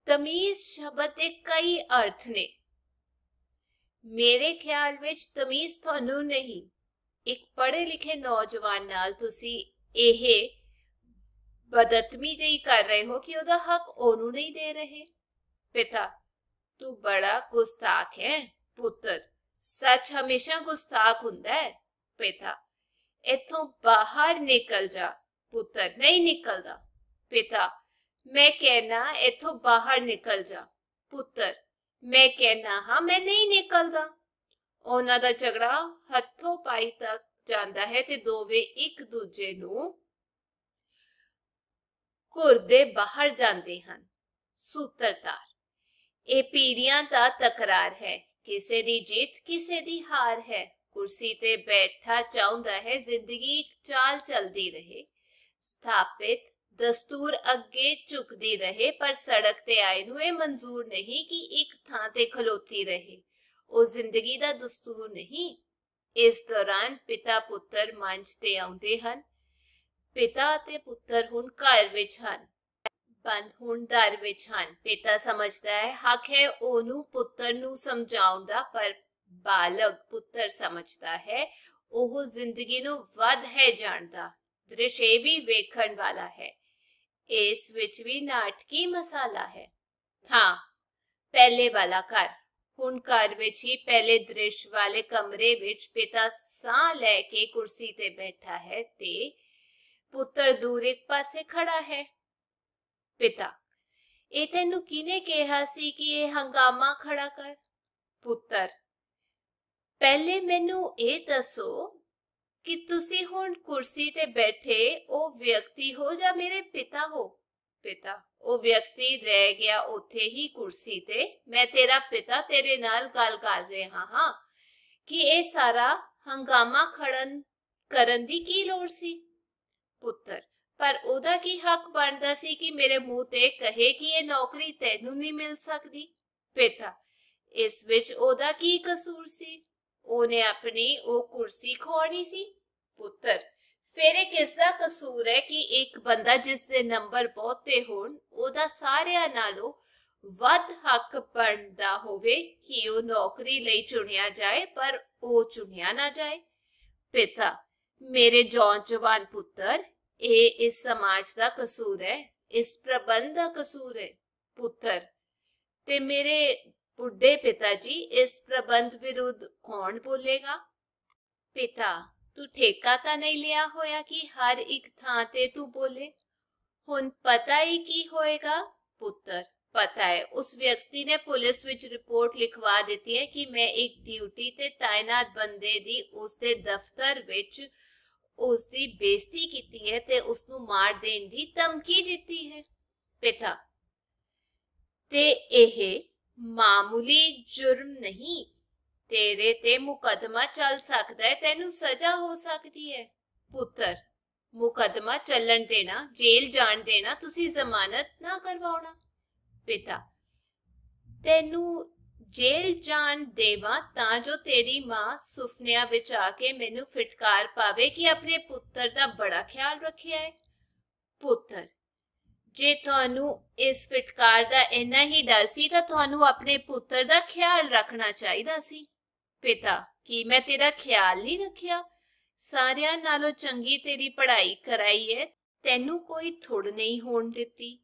ਤਮੀਜ਼ ਸ਼ਬਦ ਦੇ ਕਈ ਅਰਥ ਨੇ। ਮੇਰੇ ਖਿਆਲ ਵਿੱਚ ਤਮੀਜ਼ ਤੁਹਾਨੂੰ ਨਹੀਂ ਇੱਕ ਪੜ੍ਹੇ ਲਿਖੇ ਨੌਜਵਾਨ ਨਾਲ ਤੁਸੀਂ ਇਹ ਬਦਤਮੀ ਜਿਹੀ ਕਰ ਰਹੇ ਹੋ ਕਿ ਉਹਦਾ ਹੱਕ ਉਹਨੂੰ ਨਹੀਂ ਦੇ ਰਹੇ। ਪਿਤਾ, ਤੂੰ ਬੜਾ ਗੁਸਤਾਖ ਹੈ, ਪੁੱਤਰ। ਸੱਚ ਹਮੇਸ਼ਾ ਗੁਸਤਾਖ ਹੁੰਦਾ ਹੈ। ਪਿਤਾ, ਇਥੋਂ ਬਾਹਰ ਨਿਕਲ ਜਾ। ਪੁੱਤਰ, ਨਹੀਂ ਨਿਕਲਦਾ। ਪਿਤਾ, ਮੈਂ ਕਹਿਣਾ ਇਥੋਂ ਬਾਹਰ ਨਿਕਲ ਜਾ। ਪੁੱਤਰ, ਮੈਂ ਕਹਿਣਾ ਹਾਂ, ਮੈਂ ਨਹੀਂ ਨਿਕਲਦਾ। ਉਹਨਾਂ ਦਾ ਝਗੜਾ ਹੱਥੋਂ ਪਾਈ ਤੱਕ ਜਾਂਦਾ ਹੈ ਤੇ ਦੋਵੇਂ ਇੱਕ ਦੂਜੇ ਨੂੰ ਕੁਰਦੇ ਬਾਹਰ ਜਾਂਦੇ ਹਨ। ਸੂਤਰਤਾਰ ਇਹ ਪੀੜੀਆਂ ਦਾ ਤਕਰਾਰ ਹੈ। ਕਿਸੇ ਦੀ ਜਿੱਤ, ਕਿਸੇ ਦੀ ਹਾਰ ਹੈ। ਕੁਰਸੀ ਤੇ ਬੈਠਾ ਚਾਹੁੰਦਾ ਹੈ ਜ਼ਿੰਦਗੀ ਇੱਕ ਚਾਲ ਚਲਦੀ ਰਹੇ। ਸਥਾਪਿਤ ਦਸਤੂਰ ਅੱਗੇ ਝੁਕਦੀ ਰਹੇ, ਪਰ ਸੜਕ ਤੇ ਆਏ ਨੂੰ ਇਹ ਮਨਜ਼ੂਰ ਨਹੀਂ ਕਿ ਇੱਕ ਥਾਂ ਤੇ ਖਲੋਤੀ ਰਹੇ। ਉਹ ਜ਼ਿੰਦਗੀ ਦਾ ਦਸਤੂਰ ਨਹੀਂ। ਇਸ ਦੌਰਾਨ ਪਿਤਾ ਪੁੱਤਰ ਮੰਚ ਤੇ ਆਉਂਦੇ ਹਨ। ਪਿਤਾ ਤੇ ਪੁੱਤਰ ਹੁਣ ਘਰ ਵਿੱਚ ਹਨ। ਬੰਦ ਹੁਣ ਦਰ ਵਿੱਚ ਹਨ। ਪਿਤਾ ਸਮਝਦਾ ਹੈ, ਹੱਕ ਹੈ ਉਹਨੂੰ ਪੁੱਤਰ ਨੂੰ ਸਮਝਾਉਣ ਦਾ, ਪਰ ਬਾਲਗ ਪੁੱਤਰ ਸਮਝਦਾ ਹੈ, ਉਹ ਜ਼ਿੰਦਗੀ ਨੂੰ ਵੱਧ ਹੈ ਜਾਣਦਾ ਦ੍ਰਿਸ਼ ਇਹ ਵੀ ਵੇਖਣ ਵਾਲਾ ਹੈ। ਇਸ ਵਿੱਚ ਵੀ ਨਾਟਕੀ ਮਸਾਲਾ ਹੈ। ਹਾਂ, ਪਹਿਲੇ ਵਾਲਾ ਘਰ। ਹੁਣ ਘਰ ਵਿੱਚ ਹੀ ਪਹਿਲੇ ਦ੍ਰਿਸ਼ ਵਾਲੇ ਕਮਰੇ ਵਿੱਚ ਪਿਤਾ ਸਾਹ ਲੈ ਕੇ ਕੁਰਸੀ ਤੇ ਬੈਠਾ ਹੈ ਤੇ ਪੁੱਤਰ ਦੂਰ ਇੱਕ ਪਾਸੇ ਖੜਾ ਹੈ। ਪਿਤਾ, ਇਹ ਤੈਨੂੰ ਕਿਨੇ ਕਿਹਾ ਸੀ ਕਿ ਇਹ ਹੰਗਾਮਾ ਖੜਾ ਕਰ? ਪੁੱਤਰ, ਪਹਿਲੇ ਮੈਨੂੰ ਇਹ ਦੱਸੋ ਕਿ ਤੁਸੀਂ ਹੁਣ ਕੁਰਸੀ ਤੇ ਬੈਠੇ ਉਹ ਵਿਅਕਤੀ ਹੋ ਜਾਂ ਮੇਰੇ ਪਿਤਾ ਹੋ? ਪਿਤਾ ਉਹ ਵਿਅਕਤੀ ਰਹਿ ਗਿਆ ਉੱਥੇ ਹੀ ਕੁਰਸੀ ਤੇ। ਮੈਂ ਤੇਰਾ ਪਿਤਾ ਤੇਰੇ ਨਾਲ ਗੱਲ ਕਰ ਰਿਹਾ ਹਾਂ ਕਿ ਇਹ ਸਾਰਾ ਹੰਗਾਮਾ ਖੜਨ ਕਰਨ ਦੀ ਕੀ ਲੋੜ ਸੀ? ਪੁੱਤਰ, ਪਰ ਉਹਦਾ ਕੀ ਹੱਕ ਬਣਦਾ ਸੀ ਕਿ ਮੇਰੇ ਮੂੰਹ ਤੇ ਕਹੇ ਕਿ ਇਹ ਨੌਕਰੀ ਤੈਨੂੰ ਨਹੀਂ ਮਿਲ ਸਕਦੀ? ਪਿਤਾ ਇਸ ਵਿੱਚ ਉਹਦਾ ਕੀ ਕਸੂਰ ਸੀ? ਉਹਨੇ ਆਪਣੀ ਉਹ ਕੁਰਸੀ ਖੋਣੀ ਸੀ। ਪੁੱਤਰ ਫਿਰ ਇਹ ਕਿਸ ਦਾ ਕਸੂਰ ਹੈ ਕਿ ਇੱਕ ਬੰਦਾ ਜਿਸ ਦੇ ਨੰਬਰ ਬਹੁਤੇ ਹੋਣ, ਉਹਦਾ ਸਾਰਿਆਂ ਨਾਲੋਂ ਵੱਧ ਹੱਕ ਬਣਦਾ ਹੋਵੇ ਕਿ ਉਹ ਨੌਕਰੀ ਲਈ ਚੁਣਿਆ ਜਾਏ, ਪਰ ਉਹ ਚੁਣਿਆ ਨਾ ਜਾਏ। ਪਿਤਾ, ਮੇਰੇ ਜਵਾਨ ਪੁੱਤਰ, ਇਹ ਇਸ ਸਮਾਜ ਦਾ ਕਸੂਰ ਹੈ, ਇਸ ਪ੍ਰਬੰਧ ਦਾ ਕਸੂਰ ਹੈ। ਪੁੱਤਰ, ਤੇ ਮੇਰੇ ਬੁੱਢੇ ਪਿਤਾ ਜੀ, ਇਸ ਪ੍ਰਬੰਧ ਵਿਰੁੱਧ ਕੌਣ ਬੋਲੇਗਾ? ਪਿਤਾ ਤੂੰ ਠੇਕਾ ਤਾਂ ਨਹੀਂ ਲਿਆ ਹੋਇਆ ਕਿ ਹਰ ਇੱਕ ਥਾਂ ਤੇ ਤੂੰ ਬੋਲੇ? ਹੁਣ ਪਤਾ ਹੀ ਕੀ ਹੋਏਗਾ, ਪੁੱਤਰ? ਪਤਾ ਹੈ ਉਸ ਵਿਅਕਤੀ ਨੇ ਪੁਲਿਸ ਵਿੱਚ ਰਿਪੋਰਟ ਲਿਖਵਾ ਦਿੱਤੀ ਹੈ ਕਿ ਮੈਂ ਇੱਕ ਡਿਊਟੀ ਤੇ ਤਾਇਨਾਤ ਬੰਦੇ ਦੀ ਉਸ ਦੇ ਦਫ਼ਤਰ ਵਿੱਚ ਉਸ ਦੀ ਬੇਇੱਜ਼ਤੀ ਕੀਤੀ ਹੈ ਤੇ ਉਸ ਨੂੰ ਮਾਰ ਦੇਣ ਦੀ ਧਮਕੀ ਦਿੱਤੀ ਹੈ। ਪਿਤਾ, ਤੇ ਇਹ ਮਾਮੂਲੀ ਜੁਰਮ ਨਹੀਂ ਤੇਰੇ ਤੇ ਮੁਕਦਮਾ ਚੱਲ ਸਕਦਾ ਹੈ, ਤੈਨੂੰ ਸਜ਼ਾ ਹੋ ਸਕਦੀ ਹੈ। ਪੁੱਤਰ, ਮੁਕਦਮਾ ਚੱਲਣ ਦੇਣਾ, ਜੇਲ੍ਹ ਜਾਣ ਦੇਣਾ, ਤੁਸੀਂ ਜ਼ਮਾਨਤ ਨਾ ਕਰਵਾਉਣਾ। ਪਿਤਾ, ਤੈਨੂੰ ਜੇਲ੍ਹ ਜਾਣ ਦੇਵਾਂ ਤਾਂ ਜੋ ਤੇਰੀ ਮਾਂ ਸੁਪਨਿਆਂ ਵਿੱਚ ਆ ਕੇ ਮੈਨੂੰ ਫਟਕਾਰ ਪਾਵੇ ਕਿ ਆਪਣੇ ਪੁੱਤਰ ਦਾ ਬੜਾ ਖਿਆਲ ਰੱਖਿਆ ਹੈ। ਪੁੱਤਰ, ਜੇ ਤੁਹਾਨੂੰ ਇਸ ਫਟਕਾਰ ਦਾ ਇੰਨਾ ਹੀ ਡਰ ਸੀ ਤਾਂ ਤੁਹਾਨੂੰ ਆਪਣੇ ਪੁੱਤਰ ਦਾ ਖਿਆਲ ਰੱਖਣਾ ਚਾਹੀਦਾ ਸੀ। ਪਿਤਾ, ਕੀ ਮੈਂ ਤੇਰਾ ਖਿਆਲ ਨਹੀਂ ਰੱਖਿਆ? ਸਾਰਿਆਂ ਨਾਲੋਂ ਚੰਗੀ ਤੇਰੀ ਪੜ੍ਹਾਈ ਕਰਾਈ ਹੈ ਤੈਨੂੰ ਕੋਈ ਥੁੜ ਨਹੀਂ ਹੋਣ ਦਿੱਤੀ।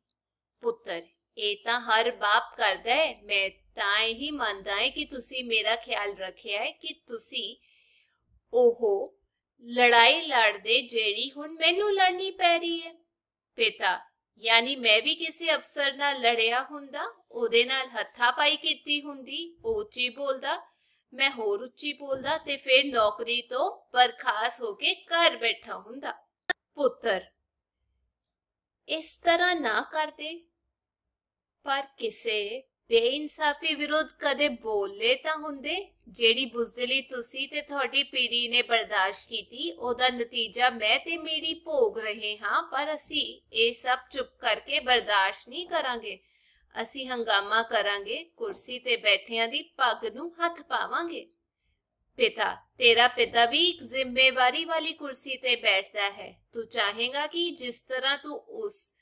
ਪੁੱਤਰ, ਇਹ ਤਾਂ ਹਰ ਬਾਪ ਕਰਦਾ ਹੈ ਮੈਂ ਤਾਂ ਇਹੀ ਮੰਨਦਾ ਹਾਂ ਕਿ ਤੁਸੀਂ ਮੇਰਾ ਖਿਆਲ ਰੱਖਿਆ ਹੈ ਕਿ ਤੁਸੀਂ ਉਹ ਲੜਾਈ ਲੜਦੇ ਜਿਹੜੀ ਹੁਣ ਮੈਨੂੰ ਲੜਨੀ ਪੈ ਰਹੀ ਹੈ ਪਿਤਾ, ਯਾਨੀ ਮੈਂ ਵੀ ਕਿਸੇ ਅਫਸਰ ਨਾਲ ਲੜਿਆ ਹੁੰਦਾ, ਉਹਦੇ ਨਾਲ ਹੱਥਾਪਾਈ ਕੀਤੀ ਹੁੰਦੀ, ਉਹ ਉੱਚੀ ਬੋਲਦਾ ਮੈਂ ਹੋਰ ਉੱਚੀ ਬੋਲਦਾ ਤੇ ਫਿਰ ਨੌਕਰੀ ਤੋਂ ਬਰਖਾਸ ਹੋ ਕੇ ਘਰ ਬੈਠਾ ਹੁੰਦਾ। ਪੁੱਤਰ, ਇਸ ਤਰ੍ਹਾਂ ਨਾ ਕਰਦੇ। ਪਰ ਕਿਸੇ ਬੇਇਨਸਾਫੀ ਵਿਰੁੱਧ ਕਦੇ ਬੋਲੇ ਤਾਂ ਹੁੰਦੇ। ਜਿਹੜੀ ਬੁਜ਼ਦਲੀ ਤੁਸੀਂ ਤੇ ਤੁਹਾਡੀ ਪੀੜੀ ਨੇ ਬਰਦਾਸ਼ਤ ਕੀਤੀ, ਉਹਦਾ ਨਤੀਜਾ ਮੈਂ ਤੇ ਮੇਰੀ ਭੋਗ ਰਹੇ ਹਾਂ, ਪਰ ਅਸੀਂ ਇਹ ਸਭ ਚੁੱਪ ਕਰਕੇ ਬਰਦਾਸ਼ਤ ਨਹੀਂ ਕਰਾਂਗੇ। ਅਸੀਂ ਹੰਗਾਮਾ ਕਰਾਂਗੇ ਕੁਰਸੀ ਤੇ ਬੈਠਿਆਂ ਦੀ ਪੱਗ ਨੂੰ ਹੱਥ ਪਾਵਾਂਗੇ। ਪਿਤਾ, ਤੇਰਾ ਪਿਤਾ ਵੀ ਇੱਕ ਜ਼ਿੰਮੇਵਾਰੀ ਵਾਲੀ ਕੁਰਸੀ ਤੇ ਬੈਠਦਾ ਹੈ। ਤੂੰ ਚਾਹੇਗਾ ਕਿ ਜਿਸ ਤਰ੍ਹਾਂ ਤੂੰ ਉਸ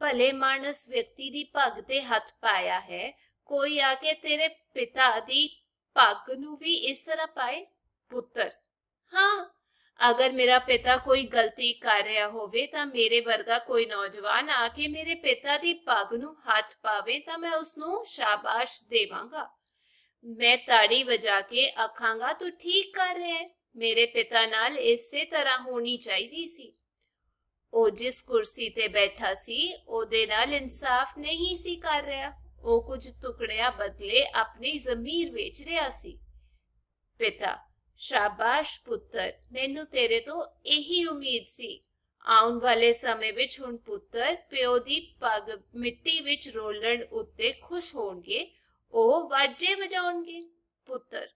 ਭਲੇ ਮਾਨਸ ਵਿਅਕਤੀ ਦੀ ਪੱਗ ਤੇ ਹੱਥ ਪਾਇਆ ਹੈ, ਕੋਈ ਆ ਕੇ ਤੇਰੇ ਪਿਤਾ ਦੀ ਪੱਗ ਨੂੰ ਵੀ ਇਸ ਤਰ੍ਹਾਂ ਪਾਏ? ਪੁੱਤਰ, ਹਾਂ ਅਗਰ ਮੇਰਾ ਪਿਤਾ ਕੋਈ ਗਲਤੀ ਕਰ ਰਿਹਾ ਹੋਵੇ ਤਾਂ ਮੇਰੇ ਵਰਗਾ ਕੋਈ ਨੌਜਵਾਨ ਆ ਕੇ ਮੇਰੇ ਪਿਤਾ ਦੀ ਪੱਗ ਨੂੰ ਹੱਥ ਪਾਵੇ ਤਾਂ ਮੈਂ ਉਸ ਨੂੰ ਸ਼ਾਬਾਸ਼ ਦੇਵਾਂਗਾ। ਮੈਂ ਤਾੜੀ ਵਜਾ ਕੇ ਆਖਾਂਗਾ, ਤੂੰ ਠੀਕ ਕਰ ਰਿਹਾ ਹੈ। ਮੇਰੇ ਪਿਤਾ ਨਾਲ ਇਸੇ ਤਰ੍ਹਾਂ ਹੋਣੀ ਚਾਹੀਦੀ ਸੀ। ਉਹ ਜਿਸ ਕੁਰਸੀ ਤੇ ਬੈਠਾ ਸੀ, ਉਹਦੇ ਨਾਲ ਇਨਸਾਫ ਨਹੀਂ ਸੀ ਕਰ ਰਿਹਾ। ਉਹ ਕੁਝ ਟੁਕੜਿਆਂ ਬਦਲੇ ਆਪਣੀ ਜ਼ਮੀਰ ਵੇਚ ਰਿਹਾ ਸੀ। ਪਿਤਾ ਸ਼ਾਬਾਸ਼ ਪੁੱਤਰ, ਮੈਨੂੰ ਤੇਰੇ ਤੋਂ ਇਹੀ ਉਮੀਦ ਸੀ। ਆਉਣ ਵਾਲੇ ਸਮੇਂ ਵਿੱਚ ਹੁਣ ਪੁੱਤਰ, ਪਿਓ ਦੀ ਪੱਗ ਮਿੱਟੀ ਵਿੱਚ ਰੋਲਣ ਉੱਤੇ ਖੁਸ਼ ਹੋਣਗੇ, ਉਹ ਵਾਜੇ ਵਜਾਉਣਗੇ। ਪੁੱਤਰ,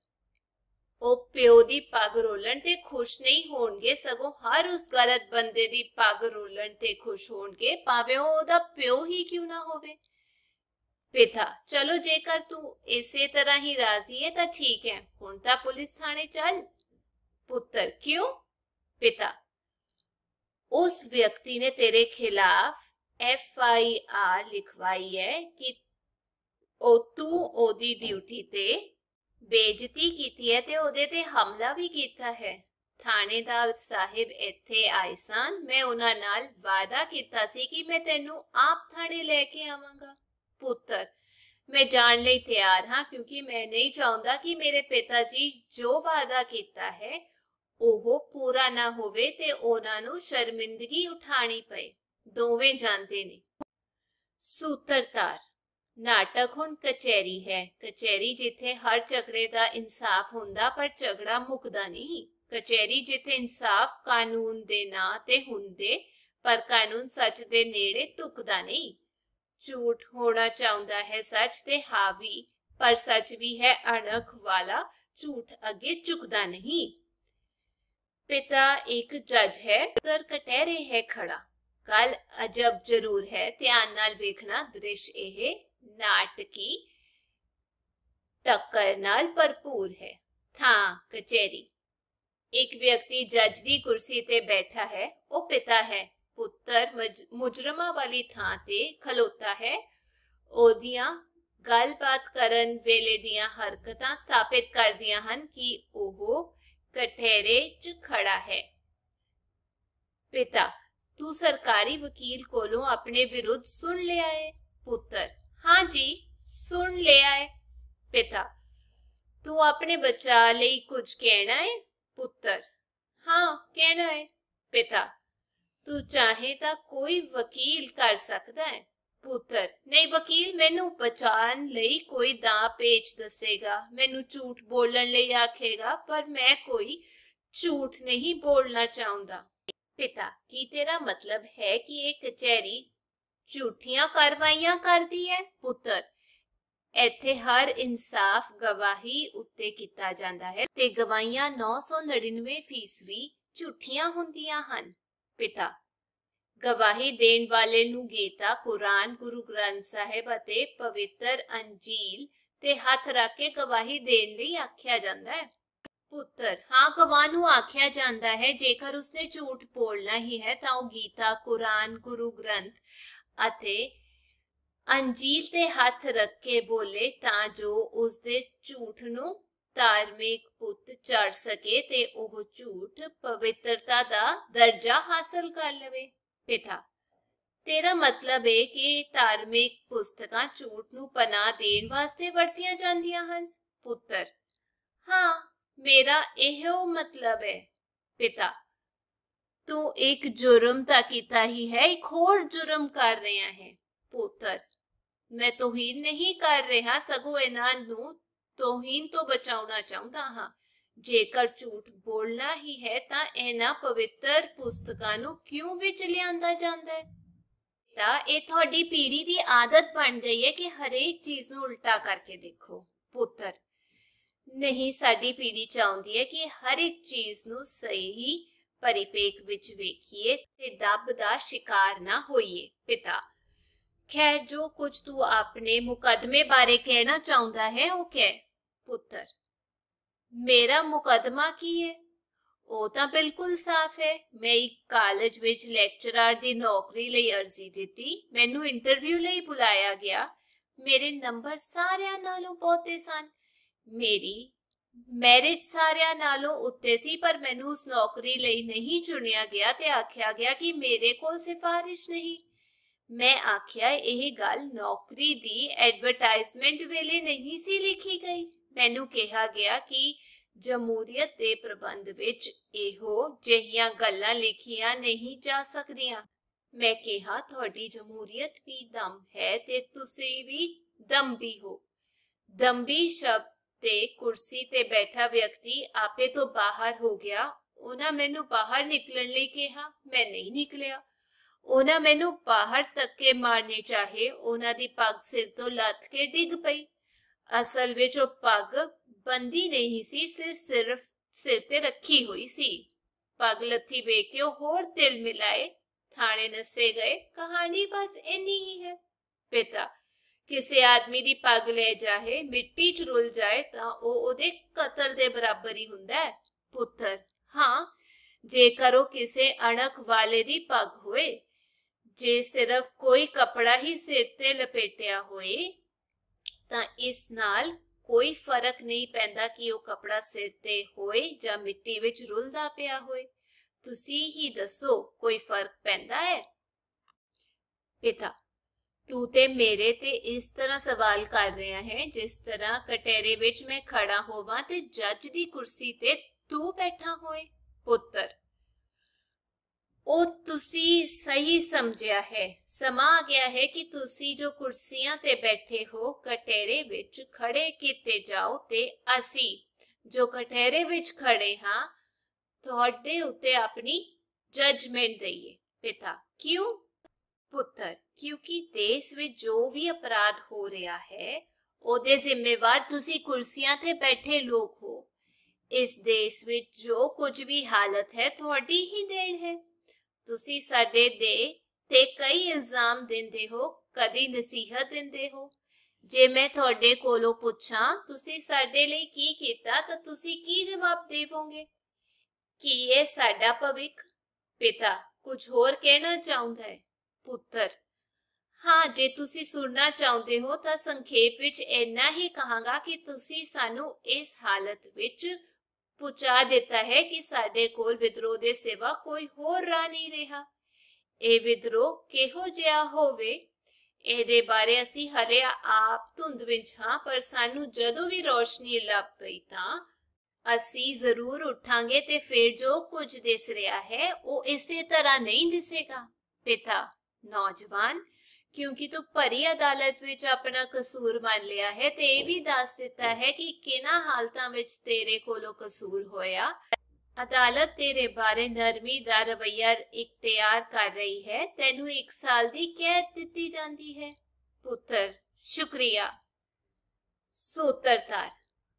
ਉਹ ਪਿਓ ਦੀ ਪੱਗ ਰੋਲਣ ਤੇ ਖੁਸ਼ ਨਹੀਂ ਹੋਣਗੇ, ਸਗੋਂ ਹਰ ਉਸ ਗਲਤ ਬੰਦੇ ਦੀ ਪੱਗ ਰੋਲਣ ਤੇ ਖੁਸ਼ ਹੋਣਗੇ, ਭਾਵੇਂ ਉਹ ਉਹਦਾ ਪਿਓ ਹੀ ਕਿਉਂ ਨਾ ਹੋਵੇ। ਪਿਤਾ ਚਲੋ ਜੇਕਰ ਤੂੰ ਇਸੇ ਤਰ੍ਹਾਂ ਹੀ ਰਾਜ਼ੀ ਹੈ ਤਾਂ ਠੀਕ ਹੈ। ਹੁਣ ਤਾਂ ਪੁਲਿਸ ਥਾਣੇ ਚੱਲ। ਪੁੱਤਰ, ਕਿਉਂ? ਪਿਤਾ ਉਸ ਵਿਅਕਤੀ ਨੇ ਤੇਰੇ ਖਿਲਾਫ ਐਫ ਆਈ ਆਰ ਲਿਖਵਾਈ ਹੈ ਕਿ ਉਹ ਤੂੰ ਉਹਦੀ ਡਿਊਟੀ ਤੇ ਬੇਇੱਜ਼ਤੀ ਕੀਤੀ ਹੈ ਤੇ ਉਹਦੇ ਤੇ ਹਮਲਾ ਵੀ ਕੀਤਾ ਹੈ। ਥਾਣੇਦਾਰ ਸਾਹਿਬ ਇੱਥੇ ਆਏ ਸਨ ਮੈਂ ਉਹਨਾਂ ਨਾਲ ਵਾਅਦਾ ਕੀਤਾ ਸੀ ਕਿ ਮੈਂ ਤੈਨੂੰ ਆਪ ਥਾਣੇ ਲੈ ਕੇ ਆਵਾਂਗਾ। ਪੁੱਤਰ। ਮੈਂ ਜਾਣ ਲਈ ਤਿਆਰ ਹਾਂ ਕਿਉਂਕਿ ਮੈਂ ਨਹੀਂ ਚਾਹੁੰਦਾ ਕਿ ਮੇਰੇ ਪਿਤਾ ਜੀ ਜੋ ਵਾਅਦਾ ਕੀਤਾ ਹੈ, ਉਹ ਪੂਰਾ ਨਾ ਹੋਵੇ ਤੇ ਉਹਨਾਂ ਨੂੰ ਸ਼ਰਮਿੰਦਗੀ ਉਠਾਣੀ ਪਏ। ਦੋਵੇਂ ਜਾਣਦੇ ਨੇ। ਸੂਤਰਧਾਰ। ਨਾਟਕ ਹੁਣ ਕਚਹਿਰੀ ਹੈ। ਕਚਹਿਰੀ ਜਿੱਥੇ ਹਰ ਝਗੜੇ ਦਾ ਇਨਸਾਫ ਹੁੰਦਾ ਪਰ ਝਗੜਾ ਮੁੱਕਦਾ ਨਹੀਂ। ਕਚਹਿਰੀ ਜਿੱਥੇ ਇਨਸਾਫ ਕਾਨੂੰਨ ਦੇ ਨਾਂ ਤੇ ਹੁੰਦੇ, ਪਰ ਕਾਨੂੰਨ ਸੱਚ ਦੇ ਨੇੜੇ ਟੁਕਦਾ ਨਹੀਂ। ਝੂਠ ਹੋਣਾ ਚਾਹੁੰਦਾ ਹੈ ਸੱਚ ਤੇ ਹਾਵੀ, ਪਰ ਸੱਚ ਵੀ ਹੈ ਅਣਖ ਵਾਲਾ, ਝੂਠ ਅੱਗੇ ਝੁਕਦਾ ਨਹੀਂ। ਪਿਤਾ ਇੱਕ ਜੱਜ ਹੈ ਉਧਰ ਕਟਹਿਰੇ ਹੈ ਖੜਾ ਗੱਲ ਅਜਬ ਜ਼ਰੂਰ ਹੈ, ਧਿਆਨ ਨਾਲ ਵੇਖਣਾ ਦ੍ਰਿਸ਼ ਇਹ, ਨਾਟਕੀ ਟੱਕਰ ਨਾਲ ਭਰਪੂਰ ਹੈ। ਥਾਂ, ਕਚਹਿਰੀ। ਇੱਕ ਵਿਅਕਤੀ ਜੱਜ ਦੀ ਕੁਰਸੀ ਤੇ ਬੈਠਾ ਹੈ, ਉਹ ਪਿਤਾ ਹੈ। ਪੁੱਤਰ ਮੁਜਰਮਾ ਵਾਲੀ ਥਾਂ ਤੇ ਖਲੋਤਾ ਹੈ ਉਹਦੀਆਂ ਗੱਲਬਾਤ ਕਰਨ ਵੇਲੇ ਦੀਆਂ ਹਰਕਤਾਂ ਸਥਾਪਿਤ ਕਰਦੀਆਂ ਹਨ ਕਿ ਉਹ ਕਠੇਰੇ 'ਚ ਖੜਾ ਹੈ ਪਿਤਾ ਤੂੰ ਸਰਕਾਰੀ ਵਕੀਲ ਕੋਲੋਂ ਆਪਣੇ ਵਿਰੁੱਧ ਸੁਣ ਲਿਆ ਹੈ ਪੁੱਤਰ ਹਾਂ ਜੀ ਸੁਣ ਲਿਆ ਹੈ ਪਿਤਾ ਤੂੰ ਆਪਣੇ ਬੱਚਾ ਲਈ ਕੁਝ ਕਹਿਣਾ ਹੈ ਪੁੱਤਰ ਹਾਂ ਕਹਿਣਾ ਹੈ ਪਿਤਾ ਤੂੰ ਚਾਹੇ ਤਾਂ ਕੋਈ ਵਕੀਲ ਕਰ ਸਕਦਾ ਹੈ, ਪੁੱਤਰ। ਨਹੀਂ ਵਕੀਲ, ਮੈਨੂੰ ਬਚਾਉਣ ਲਈ ਕੋਈ ਦਾ ਪੇਚ ਦੱਸੇਗਾ। ਮੈਨੂੰ ਝੂਠ ਬੋਲਣ ਲਈ ਆਖੇਗਾ, ਪਰ ਮੈਂ ਕੋਈ ਝੂਠ ਨਹੀਂ ਬੋਲਣਾ ਚਾਹੁੰਦਾ। ਪਿਤਾ, ਕੀ ਤੇਰਾ ਮਤਲਬ ਹੈ ਕਿ ਇਹ ਕਚਹਿਰੀ ਝੂਠੀਆਂ ਕਾਰਵਾਈਆਂ ਕਰਦੀ ਹੈ? ਪੁੱਤਰ, ਇੱਥੇ ਹਰ ਇਨਸਾਫ ਗਵਾਹੀ ਉੱਤੇ ਕੀਤਾ ਜਾਂਦਾ ਹੈ ਤੇ ਗਵਾਹੀਆਂ 999 ਫੀਸਦੀ ਝੂਠੀਆਂ ਹੁੰਦੀਆਂ ਹਨ। ਪਿਤਾ। ਗਵਾਹੀ ਦੇਣ ਵਾਲੇ ਨੂੰ ਗੀਤਾ, ਕੁਰਾਨ, ਗੁਰੂ ਗ੍ਰੰਥ ਸਾਹਿਬ ਅਤੇ ਪਵਿੱਤਰ ਅੰਜੀਲ ਤੇ ਹੱਥ ਰੱਖ ਕੇ ਗਵਾਹੀ ਦੇਣ ਲਈ ਆਖਿਆ ਜਾਂਦਾ ਹੈ। ਪੁੱਤਰ, ਹਾਂ, ਗਵਾਹ ਨੂੰ ਆਖਿਆ ਜਾਂਦਾ ਹੈ, ਜੇਕਰ ਉਸਨੇ ਝੂਠ ਬੋਲਣਾ ਹੀ ਹੈ, ਤਾਂ ਉਹ ਗੀਤਾ, ਕੁਰਾਨ, ਗੁਰੂ ਗ੍ਰੰਥ ਅਤੇ ਅੰਜੀਲ ਤੇ ਹੱਥ ਰੱਖ ਕੇ ਬੋਲੇ ਤਾਂ ਜੋ ਉਸ ਦੇ ਝੂਠ ਨੂੰ ਧਾਰਮਿਕ ਪੁੱਤ ਚੜ ਸਕੇ ਤੇ ਉਹ ਝੂਠ ਪਵਿੱਤਰਤਾ ਦਾ ਦਰਜਾ ਹਾਸਲ ਕਰ ਲਵੇ। ਪਿਤਾ, ਤੇਰਾ ਮਤਲਬ ਹੈ ਕਿ ਧਾਰਮਿਕ ਪੁਸਤਕਾਂ ਝੂਠ ਨੂੰ ਪਨਾਹ ਦੇਣ ਵਾਸਤੇ ਵਰਤੀਆਂ ਜਾਂਦੀਆਂ ਹਨ। ਪੁੱਤਰ, ਹਾਂ, ਮੇਰਾ ਇਹੋ ਮਤਲਬ ਹੈ। ਪਿਤਾ, ਤੂੰ ਇੱਕ ਜੁਰਮ ਤਾਂ ਕੀਤਾ ਹੀ ਹੈ, ਇੱਕ ਹੋਰ ਜੁਰਮ ਕਰ ਰਿਹਾ ਹੈ। ਪੁੱਤਰ, ਮੈਂ ਤੋਹੀਨ ਨਹੀਂ ਕਰ ਰਿਹਾ, ਸਗੋਂ ਇਹਨਾਂ ਨੂੰ ਤੋਹੀਨ ਤੋਂ ਬਚਾਉਣਾ ਚਾਹੁੰਦਾ ਹਾਂ। ਜੇਕਰ ਝੂਠ ਬੋਲਣਾ ਹੀ ਹੈ, ਤਾਂ ਇਹਨਾਂ ਪਵਿੱਤਰ ਪੁਸਤਕਾਂ ਨੂੰ ਕਿਉਂ ਵਿੱਚ ਲਿਆਂਦਾ ਜਾਂਦਾ ਹੈ? ਤਾਂ ਇਹ ਤੁਹਾਡੀ ਪੀੜੀ ਦੀ ਆਦਤ ਬਣ ਗਈ ਹੈ ਕਿ ਹਰੇਕ ਚੀਜ਼ ਨੂੰ ਉਲਟਾ ਕਰਕੇ ਦੇਖੋ, ਪੁੱਤਰ। ਨਹੀਂ, ਸਾਡੀ ਪੀੜੀ ਚਾਹੁੰਦੀ ਹੈ ਕਿ ਹਰ ਇੱਕ ਚੀਜ਼ ਨੂੰ ਸਹੀ ਪਰਿਪੇਖ ਵਿੱਚ ਵੇਖੀਏ ਤੇ ਦੱਬ ਦਾ ਸ਼ਿਕਾਰ ਨਾ ਹੋਈਏ, ਪਿਤਾ। ਖੈਰ, ਜੋ ਕੁਝ ਤੂੰ ਆਪਣੇ ਮੁਕਦਮੇ ਬਾਰੇ ਕਹਿਣਾ ਚਾਹੁੰਦਾ ਹੈ, ਉਹ ਕਹਿ। ਪੁੱਤਰ, ਮੇਰਾ ਮੁਕਦਮਾ ਕੀ ਹੈ ਉਹ ਤਾਂ ਬਿਲਕੁਲ ਸਾਫ਼ ਹੈ ਮੈਂ ਇੱਕ ਕਾਲਜ ਵਿੱਚ ਲੈਕਚਰਰ ਦੀ ਨੌਕਰੀ ਲਈ ਅਰਜ਼ੀ ਦਿੱਤੀ। ਮੈਨੂੰ ਇੰਟਰਵਿਊ ਲਈ ਬੁਲਾਇਆ ਗਿਆ। ਮੇਰੇ ਨੰਬਰ ਸਾਰਿਆਂ ਨਾਲੋਂ ਬਹੁਤੇ ਸਨ। ਮੇਰੀ ਮੈਰਿਟ ਸਾਰਿਆਂ ਨਾਲੋਂ ਉੱਤੇ ਸੀ, ਪਰ ਮੈਨੂੰ ਉਸ ਨੌਕਰੀ ਲਈ ਨਹੀਂ ਚੁਣਿਆ ਗਿਆ ਤੇ ਆਖਿਆ ਗਿਆ ਕਿ ਮੇਰੇ ਕੋਲ ਸਿਫਾਰਿਸ਼ ਨਹੀਂ। ਮੈਂ ਆਖਿਆ, ਇਹ ਗੱਲ ਨੌਕਰੀ ਦੀ ਐਡਵਰਟਾਈਜ਼ਮੈਂਟ ਵੇਲੇ ਨਹੀਂ ਸੀ ਲਿਖੀ ਗਈ। ਮੈਨੂੰ ਕਿਹਾ ਗਿਆ ਕਿ ਜਮਹੂਰੀਅਤ ਦੇ ਪ੍ਰਬੰਧ ਵਿੱਚ ਇਹੋ ਜਿਹੀਆਂ ਗੱਲਾਂ ਲਿਖੀਆਂ ਨਹੀਂ ਜਾ ਸਕਦੀਆਂ। ਮੈਂ ਕਿਹਾ, ਤੁਹਾਡੀ ਜਮਹੂਰੀਅਤ ਵੀ ਦਮ ਹੈ ਤੇ ਤੁਸੀਂ ਵੀ ਦੰਬੀ ਹੋ। ਦੰਬੀ ਸ਼ਬਦ ਤੇ ਕੁਰਸੀ ਤੇ ਬੈਠਾ ਵਿਅਕਤੀ ਆਪੇ ਤੋਂ ਬਾਹਰ ਹੋ ਗਿਆ। ਉਹਨਾਂ ਮੈਨੂੰ ਬਾਹਰ ਨਿਕਲਣ ਲਈ ਕਿਹਾ। ਮੈਂ ਨਹੀਂ ਨਿਕਲਿਆ। ਉਹਨਾਂ ਮੈਨੂੰ ਬਾਹਰ ਧੱਕੇ ਮਾਰਨੇ ਚਾਹੇ। ਉਹਨਾਂ ਦੀ ਪੱਗ ਸਿਰ ਤੋਂ ਲੱਥ ਕੇ ਡਿੱਗ ਪਈ। ਅਸਲ ਵਿੱਚ ਉਹ ਪੱਗ ਬੰਦੀ ਨਹੀਂ ਸੀ ਸਿਰ ਸਿਰਫ ਸਿਰ ਤੇ ਰੱਖੀ ਹੋਈ ਸੀ। ਪੱਗ ਲੱਥੀ ਵੇਖ ਕੇ ਉਹ ਹੋਰ ਤਿਲ ਮਿਲਾਏ, ਥਾਣੇ ਨਸੇ ਗਏ, ਕਹਾਣੀ ਬਸ ਇੰਨੀ ਹੀ ਹੈ। ਪਿਤਾ, ਕਿਸੇ ਆਦਮੀ ਦੀ ਪੱਗ ਲੈ ਜਾਏ ਮਿੱਟੀ 'ਚ ਰੁਲ ਜਾਏ ਤਾਂ ਉਹ ਉਹਦੇ ਕਤਲ ਦੇ ਬਰਾਬਰ ਹੀ ਹੁੰਦਾ ਹੈ, ਪੁੱਤਰ। ਹਾਂ, ਜੇਕਰ ਉਹ ਕਿਸੇ ਅਣਖ ਵਾਲੇ ਦੀ ਪੱਗ ਹੋਏ, ਜੇ ਸਿਰਫ ਕੋਈ ਕਪੜਾ ਹੀ ਸਿਰ ਤੇ ਲਪੇਟਿਆ ਹੋਏ ਤਾਂ ਇਸ ਨਾਲ ਕੋਈ ਫ਼ਰਕ ਨਹੀਂ ਪੈਂਦਾ ਕਿ ਉਹ ਕਪੜਾ ਸਿਰ ਤੇ ਹੋਏ ਜਾਂ ਮਿੱਟੀ ਵਿੱਚ ਰੁਲਦਾ ਪਿਆ ਹੋਏ। ਤੁਸੀਂ ਹੀ ਦੱਸੋ, ਕੋਈ ਫ਼ਰਕ ਪੈਂਦਾ ਹੈ? ਪਿਤਾ, ਤੂੰ ਤੇ ਮੇਰੇ ਤੇ ਇਸ ਤਰ੍ਹਾਂ ਸਵਾਲ ਕਰ ਰਿਹਾ ਹੈ, ਜਿਸ ਤਰ੍ਹਾਂ ਕਟੇਰੇ ਵਿੱਚ ਮੈਂ ਖੜਾ ਹੋਵਾਂ ਤੇ ਜੱਜ ਦੀ ਕੁਰਸੀ ਤੇ ਤੂੰ ਬੈਠਾ ਹੋਏ। ਪੁੱਤਰ ਉਹ ਤੁਸੀਂ ਸਹੀ ਸਮਝਿਆ ਹੈ ਸਮਾਂ ਆ ਗਿਆ ਹੈ ਕਿ ਤੁਸੀਂ ਜੋ ਕੁਰਸੀਆਂ ਤੇ ਬੈਠੇ ਹੋ ਕਟੇਰੇ ਵਿੱਚ ਖੜੇ ਕੀਤੇ ਜਾਓ ਤੇ ਅਸੀਂ ਜੋ ਕਟੇਰੇ ਵਿੱਚ ਖੜੇ ਹਾਂ ਤੁਹਾਡੇ ਉੱਤੇ ਆਪਣੀ ਜਜਮੈਂਟ ਦਈਏ ਪਿਤਾ ਕਿਉਂ ਪੁੱਤਰ ਕਿਉਂਕਿ ਦੇਸ਼ ਵਿੱਚ ਜੋ ਵੀ ਅਪਰਾਧ ਹੋ ਰਿਹਾ ਹੈ ਉਹਦੇ ਜ਼ਿੰਮੇਵਾਰ ਤੁਸੀਂ ਕੁਰਸੀਆਂ ਤੇ ਬੈਠੇ ਲੋਕ ਹੋ ਇਸ ਦੇਸ਼ ਵਿੱਚ ਜੋ ਕੁਝ ਵੀ ਹਾਲਤ ਹੈ ਤੁਹਾਡੀ ਹੀ ਦੇਣ ਹੈ ਤੁਸੀਂ ਸਾਡੇ ਦੇ ਤੇ ਕਈ ਇਲਜ਼ਾਮ ਦਿੰਦੇ ਹੋ, ਕਦੀ ਨਸੀਹਤ ਦਿੰਦੇ ਹੋ। ਜੇ ਮੈਂ ਤੁਹਾਡੇ ਕੋਲੋਂ ਪੁੱਛਾਂ, ਤੁਸੀਂ ਸਾਡੇ ਲਈ ਕੀ ਕੀਤਾ, ਤਾਂ ਤੁਸੀਂ ਕੀ ਜਵਾਬ ਦੇਵੋਗੇ? ਕਿ ਇਹ ਸਾਡਾ ਭਵਿੱਖ? ਪਿਤਾ, ਕੁਝ ਹੋਰ ਕਹਿਣਾ ਚਾਹੁੰਦਾ ਹੈ? ਪੁੱਤਰ, ਹਾਂ, ਜੇ ਤੁਸੀਂ ਸੁਣਨਾ ਚਾਹੁੰਦੇ ਹੋ, ਤਾਂ ਸੰਖੇਪ ਵਿੱਚ ਇੰਨਾ ਹੀ ਕਹਾਂਗਾ ਕਿ ਤੁਸੀਂ ਸਾਨੂੰ ਇਸ ਹਾਲਤ ਵਿੱਚ ਪੁਚਾ ਦਿੱਤਾ ਹੈ ਕਿ ਸਾਡੇ ਕੋਲ ਵਿਦਰੋਹ ਦੇ ਸਿਵਾ ਕੋਈ ਹੋਰ ਰਾਹ ਨਹੀਂ ਰਿਹਾ। ਇਹ ਵਿਦਰੋਹ ਕਿਹੋ ਜਿਹਾ ਹੋਵੇ? ਇਹਦੇ ਬਾਰੇ ਅਸੀਂ ਹਲੇ ਆਪ ਧੁੰਦ ਵਿੱਚ ਹਾਂ, ਪਰ ਸਾਨੂੰ ਜਦੋਂ ਵੀ ਰੋਸ਼ਨੀ ਲੱਭ ਪਈ ਤਾਂ ਅਸੀਂ ਜ਼ਰੂਰ ਉਠਾਂਗੇ ਤੇ ਫਿਰ ਜੋ ਕੁਝ ਦਿਸ ਰਿਹਾ ਹੈ, ਉਹ ਇਸੇ ਤਰ੍ਹਾਂ ਨਹੀਂ ਦਿਸੇਗਾ। ਪਿਤਾ, ਨੌਜਵਾਨ ਕਿਉਂਕਿ ਤੂੰ ਭਰੀ ਅਦਾਲਤ ਵਿੱਚ ਆਪਣਾ ਕਸੂਰ ਮੰਨ ਲਿਆ ਹੈ ਤੇ ਇਹ ਵੀ ਦੱਸ ਦਿੱਤਾ ਹੈ ਕਿ ਕਿਹਨਾਂ ਹਾਲਤਾਂ ਵਿੱਚ ਤੇਰੇ ਕੋਲੋਂ ਕਸੂਰ ਹੋਇਆ? ਅਦਾਲਤ ਤੇਰੇ ਬਾਰੇ ਨਰਮੀ ਦਾ ਰਵਈਆ ਇਖਤਿਆਰ ਕਰ ਰਹੀ ਹੈ। ਤੈਨੂੰ 1 ਸਾਲ ਦੀ ਕੈਦ ਦਿੱਤੀ ਜਾਂਦੀ ਹੈ। ਪੁੱਤਰ, ਸ਼ੁਕਰੀਆ। ਸੂਤਰਤਾਰ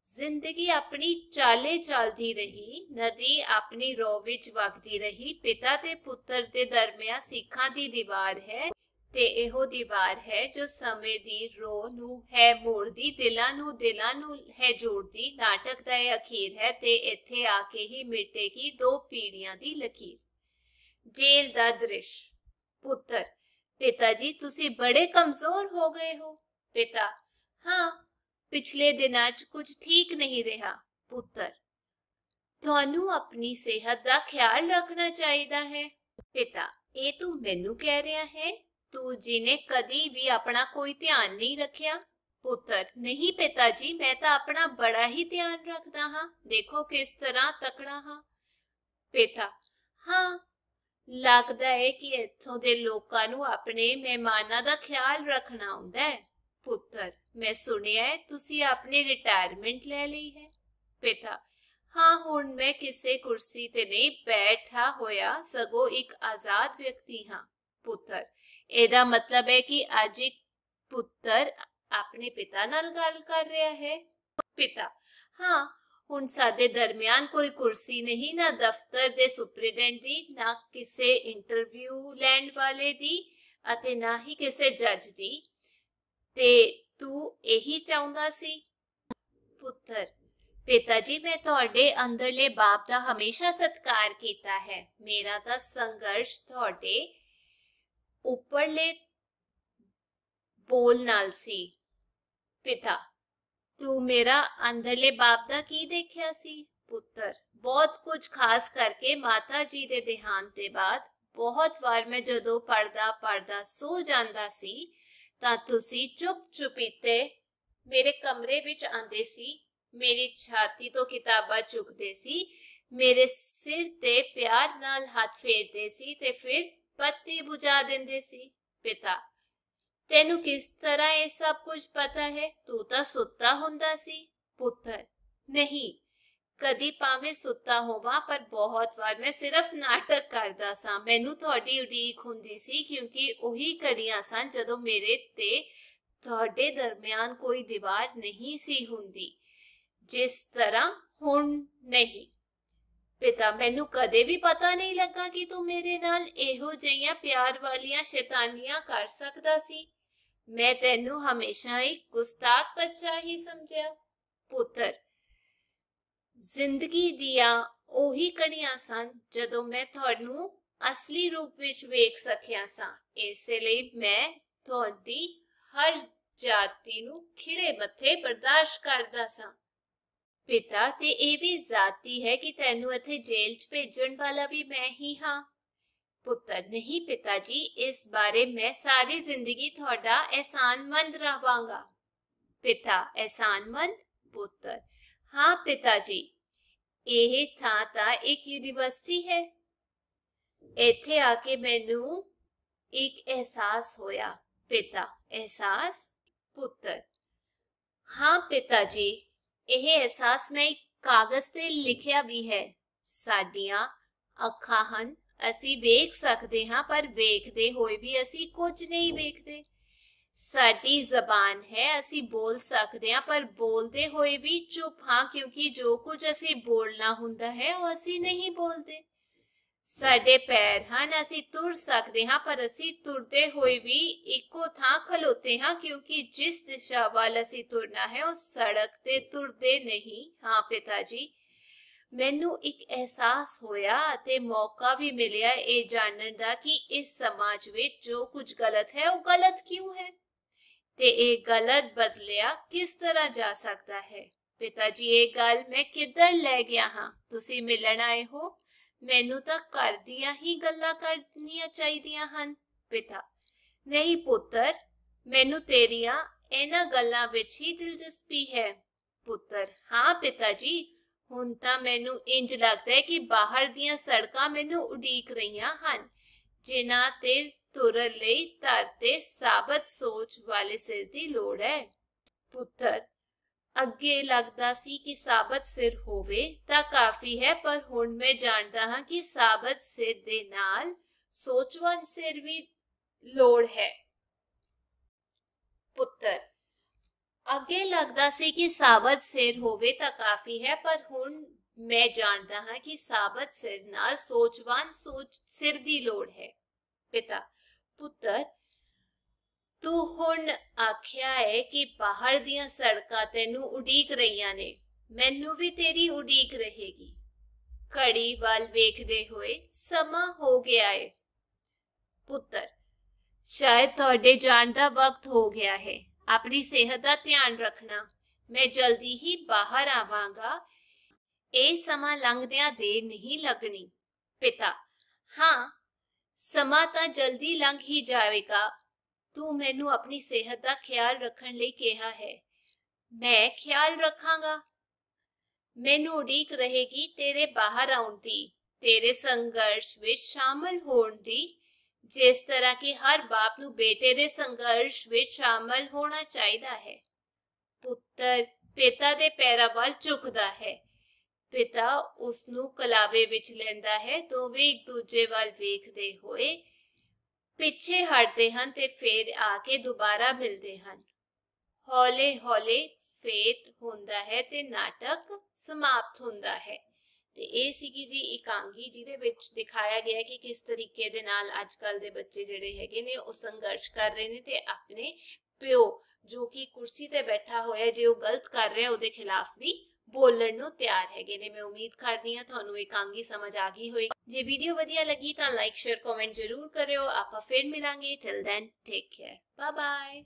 ਜ਼ਿੰਦਗੀ ਆਪਣੀ ਚਾਲੇ ਚੱਲਦੀ ਰਹੀ, ਨਦੀ ਆਪਣੀ ਰੋ ਵਿੱਚ ਵਗਦੀ ਰਹੀ, ਪਿਤਾ ਤੇ ਪੁੱਤਰ ਦੇ ਦਰਮਿਆਨ ਸਿੱਖਾਂ ਦੀ ਦੀਵਾਰ ਹੈ। ਤੇ ਇਹੋ ਦੀਵਾਰ ਹੈ ਜੋ ਸਮੇਂ ਦੀ ਰੋ ਨੂੰ ਹੈ, ਮੋੜਦੀ, ਦਿਲਾਂ ਨੂੰ ਦਿਲਾਂ ਨੂੰ ਹੈ ਜੋੜਦੀ। ਨਾਟਕ ਦਾ ਇਹ ਅਖੀਰ ਹੈ ਤੇ ਇੱਥੇ ਆ ਕੇ ਹੀ ਮਿਟੇਗੀ ਦੋ ਪੀੜੀਆਂ ਦੀ ਲਕੀਰ। ਜੇਲ ਦਾ ਦ੍ਰਿਸ਼, ਪੁੱਤਰ, ਪਿਤਾ ਜੀ, ਤੁਸੀਂ ਬੜੇ ਕਮਜ਼ੋਰ ਹੋ ਗਏ ਹੋ। ਪਿਤਾ, ਹਾਂ, ਪਿਛਲੇ ਦਿਨਾਂ 'ਚ ਕੁਝ ਠੀਕ ਨਹੀਂ ਰਿਹਾ। ਪੁੱਤਰ, ਤੁਹਾਨੂੰ ਆਪਣੀ ਸਿਹਤ ਦਾ ਖਿਆਲ ਰੱਖਣਾ ਚਾਹੀਦਾ ਹੈ। ਪਿਤਾ, ਇਹ ਤੂੰ ਮੈਨੂੰ ਕਹਿ ਰਿਹਾ ਹੈ? ਤੂੰ ਜੀ ਨੇ ਕਦੀ ਵੀ ਆਪਣਾ ਕੋਈ ਧਿਆਨ ਨਹੀਂ ਰੱਖਿਆ। ਪੁੱਤਰ, ਨਹੀਂ ਪਿਤਾ ਜੀ, ਮੈਂ ਤਾਂ ਆਪਣਾ ਬੜਾ ਹੀ ਧਿਆਨ ਰੱਖਦਾ ਹਾਂ। ਦੇਖੋ ਕਿਸ ਤਰ੍ਹਾਂ ਤਕੜਾ ਹਾਂ। ਪਿਤਾ, ਹਾਂ, ਲੱਗਦਾ ਹੈ ਕਿ ਇੱਥੋਂ ਦੇ ਲੋਕਾਂ ਨੂੰ ਆਪਣੇ ਮਹਿਮਾਨਾਂ ਦਾ ਖਿਆਲ ਰੱਖਣਾ ਹੁੰਦਾ ਹੈ ਪੁੱਤਰ, ਮੈਂ ਸੁਣਿਆ ਹੈ ਤੁਸੀਂ ਆਪਣੀ ਰਿਟਾਇਰਮੈਂਟ ਲੈ ਲਈ ਹੈ। ਪਿਤਾ, ਹਾਂ, ਹੁਣ ਮੈਂ ਕਿਸੇ ਕੁਰਸੀ ਤੇ ਨਹੀਂ ਬੈਠਾ ਹੋਇਆ, ਸਗੋਂ ਇੱਕ ਆਜ਼ਾਦ ਵਿਅਕਤੀ ਹਾਂ। ਪੁੱਤਰ ਇਹਦਾ ਮਤਲਬ ਹੈ ਕਿ ਅੱਜ ਇੱਕ ਪੁੱਤਰ ਆਪਣੇ ਪਿਤਾ ਨਾਲ ਗੱਲ ਕਰ ਰਿਹਾ ਹੈ। ਪਿਤਾ, ਹਾਂ, ਹੁਣ ਸਾਡੇ ਦਰਮਿਆਨ ਕੋਈ ਕੁਰਸੀ ਨਹੀਂ, ਨਾ ਦਫ਼ਤਰ ਦੇ ਸੁਪਰੀਡੈਂਟ ਦੀ, ਨਾ ਕਿਸੇ ਇੰਟਰਵਿਊ ਲੈਣ ਵਾਲੇ ਦੀ ਅਤੇ ਨਾ ਹੀ ਕਿਸੇ ਜੱਜ ਦੀ। ਤੇ ਤੂੰ ਇਹੀ ਚਾਹੁੰਦਾ ਸੀ? ਪੁੱਤਰ, ਪਿਤਾ ਜੀ, ਮੈਂ ਤੁਹਾਡੇ ਅੰਦਰਲੇ ਬਾਪ ਦਾ ਹਮੇਸ਼ਾ ਸਤਿਕਾਰ ਕੀਤਾ ਹੈ। ਮੇਰਾ ਤਾਂ ਸੰਘਰਸ਼ ਤੁਹਾਡੇ ਉੱਪਰਲੇ ਬੋਲ ਨਾਲ ਸੀ, ਪਿਤਾ, ਤੂੰ ਮੇਰਾ ਅੰਦਰਲੇ ਬਾਪ ਦਾ ਕੀ ਦੇਖਿਆ ਸੀ? ਪੁੱਤਰ, ਬਹੁਤ ਕੁਝ ਖਾਸ ਕਰਕੇ ਮਾਤਾ ਜੀ ਦੇ ਦੇਹਾਂਤ ਦੇ ਬਾਅਦ, ਬਹੁਤ ਵਾਰ ਮੈਂ ਜਦੋਂ ਪੜਦਾ ਪੜਦਾ ਸੋ ਜਾਂਦਾ ਸੀ, ਤਾਂ ਤੁਸੀਂ ਚੁੱਪ ਚੁਪੀਤੇ ਮੇਰੇ ਕਮਰੇ ਵਿੱਚ ਆਂਦੇ ਸੀ, ਮੇਰੀ ਛਾਤੀ ਤੋਂ ਕਿਤਾਬਾਂ ਚੁੱਕਦੇ ਸੀ, ਮੇਰੇ ਸਿਰ ਤੇ ਪਿਆਰ ਨਾਲ ਹੱਥ ਫੇਰਦੇ ਸੀ ਤੇ ਫਿਰ ਬੱਤੀ ਬੁਝਾ ਦਿੰਦੇ ਸੀ ਪਿਤਾ ਤੈਨੂੰ ਕਿਸ ਤਰ੍ਹਾਂ ਇਹ ਸਭ ਕੁਝ ਪਤਾ ਹੈ ਤੂੰ ਤਾਂ ਸੁੱਤਾ ਹੁੰਦਾ ਸੀ ਪੁੱਤਰ ਨਹੀਂ ਕਦੀ ਭਾਵੇਂ ਸੁੱਤਾ ਹੋਵਾਂ ਪਰ ਬਹੁਤ ਵਾਰ ਮੈਂ ਸਿਰਫ ਨਾਟਕ ਕਰਦਾ ਸਾਂ ਮੈਨੂੰ ਤੁਹਾਡੀ ਉਡੀਕ ਹੁੰਦੀ ਸੀ ਕਿਉਂਕਿ ਉਹੀ ਘੜੀਆਂ ਸਨ ਜਦੋਂ ਮੇਰੇ ਤੇ ਤੁਹਾਡੇ ਦਰਮਿਆਨ ਕੋਈ ਦੀਵਾਰ ਨਹੀਂ ਸੀ ਹੁੰਦੀ ਜਿਸ ਤਰ੍ਹਾਂ ਹੁਣ ਨਹੀਂ ਪਿਤਾ, ਮੈਨੂੰ ਕਦੇ ਵੀ ਪਤਾ ਨਹੀਂ ਲੱਗਾ ਕਿ ਤੂੰ ਮੇਰੇ ਨਾਲ ਇਹੋ ਜਿਹੀਆਂ ਪਿਆਰ ਵਾਲੀਆਂ ਸ਼ੈਤਾਨੀਆਂ ਕਰ ਸਕਦਾ ਸੀ। ਮੈਂ ਤੈਨੂੰ ਹਮੇਸ਼ਾ ਹੀ ਗੁਸਤਾਖ ਬੱਚਾ ਹੀ ਸਮਝਿਆ। ਪੁੱਤਰ, ਜ਼ਿੰਦਗੀ ਦੀਆਂ ਉਹੀ ਕੜੀਆਂ ਸਨ ਜਦੋਂ ਮੈਂ ਤੁਹਾਨੂੰ ਅਸਲੀ ਰੂਪ ਵਿੱਚ ਵੇਖ ਸਕਿਆ ਸਾਂ। ਇਸੇ ਲਈ ਮੈਂ ਤੁਹਾਡੀ ਹਰ ਜਾਤੀ ਨੂੰ ਖਿੜੇ ਮੱਥੇ ਬਰਦਾਸ਼ਤ ਕਰਦਾ ਸਾਂ। ਪਿਤਾ ਤੇ ਇਹ ਵੀ ਜ਼ਾਤੀ ਹੈ ਕਿ ਤੈਨੂੰ ਇੱਥੇ ਜੇਲ੍ਹ 'ਚ ਭੇਜਣ ਵਾਲਾ ਵੀ ਮੈਂ ਹੀ ਹਾਂ ਪੁੱਤਰ ਨਹੀਂ ਪਿਤਾ ਜੀ ਇਸ ਬਾਰੇ ਮੈਂ ਸਾਰੀ ਜ਼ਿੰਦਗੀ ਤੁਹਾਡਾ ਅਹਿਸਾਨਮੰਦ ਰਹਾਂਗਾ ਪਿਤਾ ਅਹਿਸਾਨਮੰਦ ਪੁੱਤਰ ਹਾਂ ਪਿਤਾ ਜੀ ਇਹ ਥਾਂ ਤਾਂ ਇੱਕ ਯੂਨੀਵਰਸਿਟੀ ਹੈ ਇੱਥੇ ਆ ਕੇ ਮੈਨੂੰ ਇੱਕ ਅਹਿਸਾਸ ਹੋਇਆ ਪਿਤਾ ਅਹਿਸਾਸ ਪੁੱਤਰ ਹਾਂ ਪਿਤਾ ਜੀ ਇਹ ਅਹਿਸਾਸ ਮੈਂ ਇੱਕ ਕਾਗਜ਼ ਤੇ ਲਿਖਿਆ ਵੀ ਹੈ। ਸਾਡੀਆਂ ਅੱਖਾਂ ਹਨ। ਅਸੀਂ ਵੇਖ ਸਕਦੇ ਹਾਂ, ਪਰ ਵੇਖਦੇ ਹੋਏ ਵੀ ਅਸੀਂ ਕੁਝ ਨਹੀਂ ਵੇਖਦੇ। ਸਾਡੀ ਜ਼ਬਾਨ ਹੈ, ਅਸੀਂ ਬੋਲ ਸਕਦੇ ਹਾਂ, ਪਰ ਬੋਲਦੇ ਹੋਏ ਵੀ ਚੁੱਪ ਹਾਂ, ਕਿਉਂਕਿ ਜੋ ਕੁਝ ਅਸੀਂ ਬੋਲਣਾ ਹੁੰਦਾ ਹੈ, ਉਹ ਅਸੀਂ ਨਹੀਂ ਬੋਲਦੇ। ਸਾਡੇ ਪੈਰ ਹਨ, ਅਸੀਂ ਤੁਰ ਸਕਦੇ ਹਾਂ, ਪਰ ਅਸੀਂ ਤੁਰਦੇ ਹੋਏ ਵੀ ਇੱਕੋ ਥਾਂ ਖਲੋਤੇ ਹਾਂ, ਕਿਉਂਕਿ ਜਿਸ ਦਿਸ਼ਾ ਵੱਲ ਅਸੀਂ ਤੁਰਨਾ ਹੈ ਉਸ ਸੜਕ ਤੇ ਤੁਰਦੇ ਨਹੀਂ। ਹਾਂ ਪਿਤਾ ਜੀ, ਮੈਨੂੰ ਇੱਕ ਅਹਿਸਾਸ ਹੋਇਆ ਅਤੇ ਮੌਕਾ ਵੀ ਮਿਲਿਆ ਇਹ ਜਾਣਨ ਦਾ ਕਿ ਇਸ ਸਮਾਜ ਵਿੱਚ ਜੋ ਕੁਝ ਗਲਤ ਹੈ, ਉਹ ਗਲਤ ਕਿਉਂ ਹੈ? ਤੇ ਇਹ ਗਲਤ ਬਦਲਿਆ ਕਿਸ ਤਰ੍ਹਾਂ ਜਾ ਸਕਦਾ ਹੈ? ਪਿਤਾ ਜੀ, ਇਹ ਗੱਲ ਮੈਂ ਕਿੱਧਰ ਲੈ ਗਿਆ ਹਾਂ? ਤੁਸੀਂ ਮਿਲਣ ਆਏ ਹੋ? ਮੈਨੂੰ ਤਾਂ ਘਰ ਦੀਆਂ ਹੀ ਗੱਲਾਂ ਕਰਨੀਆਂ ਚਾਹੀਦੀਆਂ ਹਨ, ਪਿਤਾ। ਨਹੀਂ ਪੁੱਤਰ, ਮੈਨੂੰ ਤੇਰੀਆਂ ਇਹਨਾਂ ਗੱਲਾਂ ਵਿੱਚ ਹੀ ਦਿਲਚਸਪੀ ਹੈ। ਪੁੱਤਰ, ਹਾਂ ਪਿਤਾ ਜੀ, ਹੁਣ ਤਾਂ ਮੈਨੂੰ ਇੰਜ ਲੱਗਦਾ ਹੈ ਕਿ ਬਾਹਰ ਦੀਆਂ ਸੜਕਾਂ ਮੈਨੂੰ ਉਡੀਕ ਰਹੀਆਂ ਹਨ, ਜਿਨ੍ਹਾਂ ਤੇ ਤੁਰਨ ਲਈ ਧਰ ਤੇ ਸਾਬਤ ਸੋਚ ਵਾਲੇ ਸਿਰ ਦੀ ਲੋੜ ਹੈ। ਪੁੱਤਰ ਅੱਗੇ ਲੱਗਦਾ ਸੀ ਕਿ ਸਾਬਤ ਸਿਰ ਹੋਵੇ ਤਾਂ ਕਾਫੀ ਹੈ, ਪਰ ਹੁਣ ਮੈਂ ਜਾਣਦਾ ਹਾਂ ਕਿ ਸਾਬਤ ਸਿਰ ਦੇ ਨਾਲ ਸੋਚਵਾਨ ਸਿਰ ਵੀ ਲੋੜ ਹੈ। ਪੁੱਤਰ, ਅੱਗੇ ਲੱਗਦਾ ਸੀ ਕਿ ਸਾਬਤ ਸਿਰ ਹੋਵੇ ਤਾਂ ਕਾਫੀ ਹੈ, ਪਰ ਹੁਣ ਮੈਂ ਜਾਣਦਾ ਹਾਂ ਕਿ ਸਾਬਤ ਸਿਰ ਨਾਲ ਸੋਚਵਾਨ ਸੋਚ ਸਿਰ ਦੀ ਲੋੜ ਹੈ। ਪਿਤਾ, ਪੁੱਤਰ ਤੂੰ ਹੁਣ ਆਖਿਆ ਹੈ ਕਿ ਬਾਹਰ ਦੀਆਂ ਸੜਕਾਂ ਤੈਨੂੰ ਉਡੀਕ ਰਹੀਆਂ ਨੇ, ਮੈਨੂੰ ਵੀ ਤੇਰੀ ਉਡੀਕ ਰਹੇਗੀ। ਘੜੀ ਵੱਲ ਵੇਖਦੇ ਹੋਏ ਸਮਾਂ ਹੋ ਗਿਆ ਹੈ ਪੁੱਤਰ, ਸ਼ਾਇਦ ਤੁਹਾਡੇ ਜਾਣ ਦਾ ਵਕਤ ਹੋ ਗਿਆ ਹੈ। ਆਪਣੀ ਸਿਹਤ ਦਾ ਧਿਆਨ ਰੱਖਣਾ। ਮੈਂ ਜਲਦੀ ਹੀ ਬਾਹਰ ਆਵਾਂਗਾ। ਇਹ ਸਮਾਂ ਲੰਘਦਿਆਂ ਦੇਰ ਨਹੀਂ ਲੱਗਣੀ। ਪਿਤਾ, ਹਾਂ, ਸਮਾਂ ਤਾਂ ਜਲਦੀ ਲੰਘ ਹੀ ਜਾਵੇਗਾ। ਤੂੰ ਮੈਨੂੰ ਆਪਣੀ ਸਿਹਤ ਦਾ ਖਿਆਲ ਰੱਖਣ ਲਈ ਕਿਹਾ ਹੈ। ਮੈਂ ਖਿਆਲ ਰੱਖਾਂਗਾ। ਮੈਨੂੰ ਉਡੀਕ ਰਹੇਗੀ ਤੇਰੇ ਬਾਹਰ ਆਉਣ ਦੀ, ਤੇਰੇ ਸੰਘਰਸ਼ ਵਿੱਚ ਸ਼ਾਮਲ ਹੋਣ ਦੀ, ਜਿਸ ਤਰ੍ਹਾਂ ਕਿ ਹਰ ਬਾਪ ਨੂੰ ਬੇਟੇ ਦੇ ਸੰਘਰਸ਼ ਵਿੱਚ ਸ਼ਾਮਲ ਹੋਣਾ ਚਾਹੀਦਾ ਹੈ। ਪੁੱਤਰ ਪਿਤਾ ਦੇ ਪੈਰਾਂ ਵੱਲ ਝੁਕਦਾ ਹੈ। ਪਿਤਾ ਉਸ ਨੂੰ ਕਲਾਵੇ ਵਿੱਚ ਲੈਂਦਾ ਹੈ। ਦੋਵੇਂ ਇੱਕ ਦੂਜੇ ਵੱਲ ਵੇਖਦੇ ਹੋਏ ਪਿੱਛੇ ਹਟਦੇ ਹਨ ਤੇ ਫਿਰ ਆ ਕੇ ਦੁਬਾਰਾ ਮਿਲਦੇ ਹਨ। ਹੌਲੇ ਹੌਲੇ ਫੇਟ ਹੁੰਦਾ ਹੈ ਤੇ ਨਾਟਕ ਸਮਾਪਤ ਹੁੰਦਾ ਹੈ। ਤੇ ਇਹ ਸੀਗੀ ਜੀ ਇਕਾਂਗੀ, ਜਿਹਦੇ ਵਿੱਚ ਦਿਖਾਇਆ ਗਿਆ ਕਿ ਕਿਸ ਤਰੀਕੇ ਦੇ ਨਾਲ ਅੱਜ ਕੱਲ ਦੇ ਬੱਚੇ ਜਿਹੜੇ ਹੈਗੇ ਨੇ, ਉਹ ਸੰਘਰਸ਼ ਕਰ ਰਹੇ ਨੇ ਤੇ ਆਪਣੇ ਪਿਓ ਜੋ ਕਿ ਕੁਰਸੀ ਤੇ ਬੈਠਾ ਹੋਇਆ, ਜੇ ਉਹ ਗਲਤ ਕਰ ਰਿਹਾ, ਉਹਦੇ ਖਿਲਾਫ ਵੀ ਬੋਲਣ ਨੂੰ ਤਿਆਰ ਹੈਗੇ ਨੇ। ਮੈਂ ਉਮੀਦ ਕਰਦੀ ਹਾਂ ਤੁਹਾਨੂੰ ਇਕਾਂਗੀ ਸਮਝ ਆ ਗਈ ਹੋਈ ਜੇ ਵੀਡੀਓ ਵਧੀਆ ਲੱਗੀ ਤਾਂ ਲਾਈਕ ਸ਼ੇਅਰ ਕਮੈਂਟ ਜ਼ਰੂਰ ਕਰਿਓ। ਆਪਾਂ ਫਿਰ ਮਿਲਾਂਗੇ। Till then take care bye bye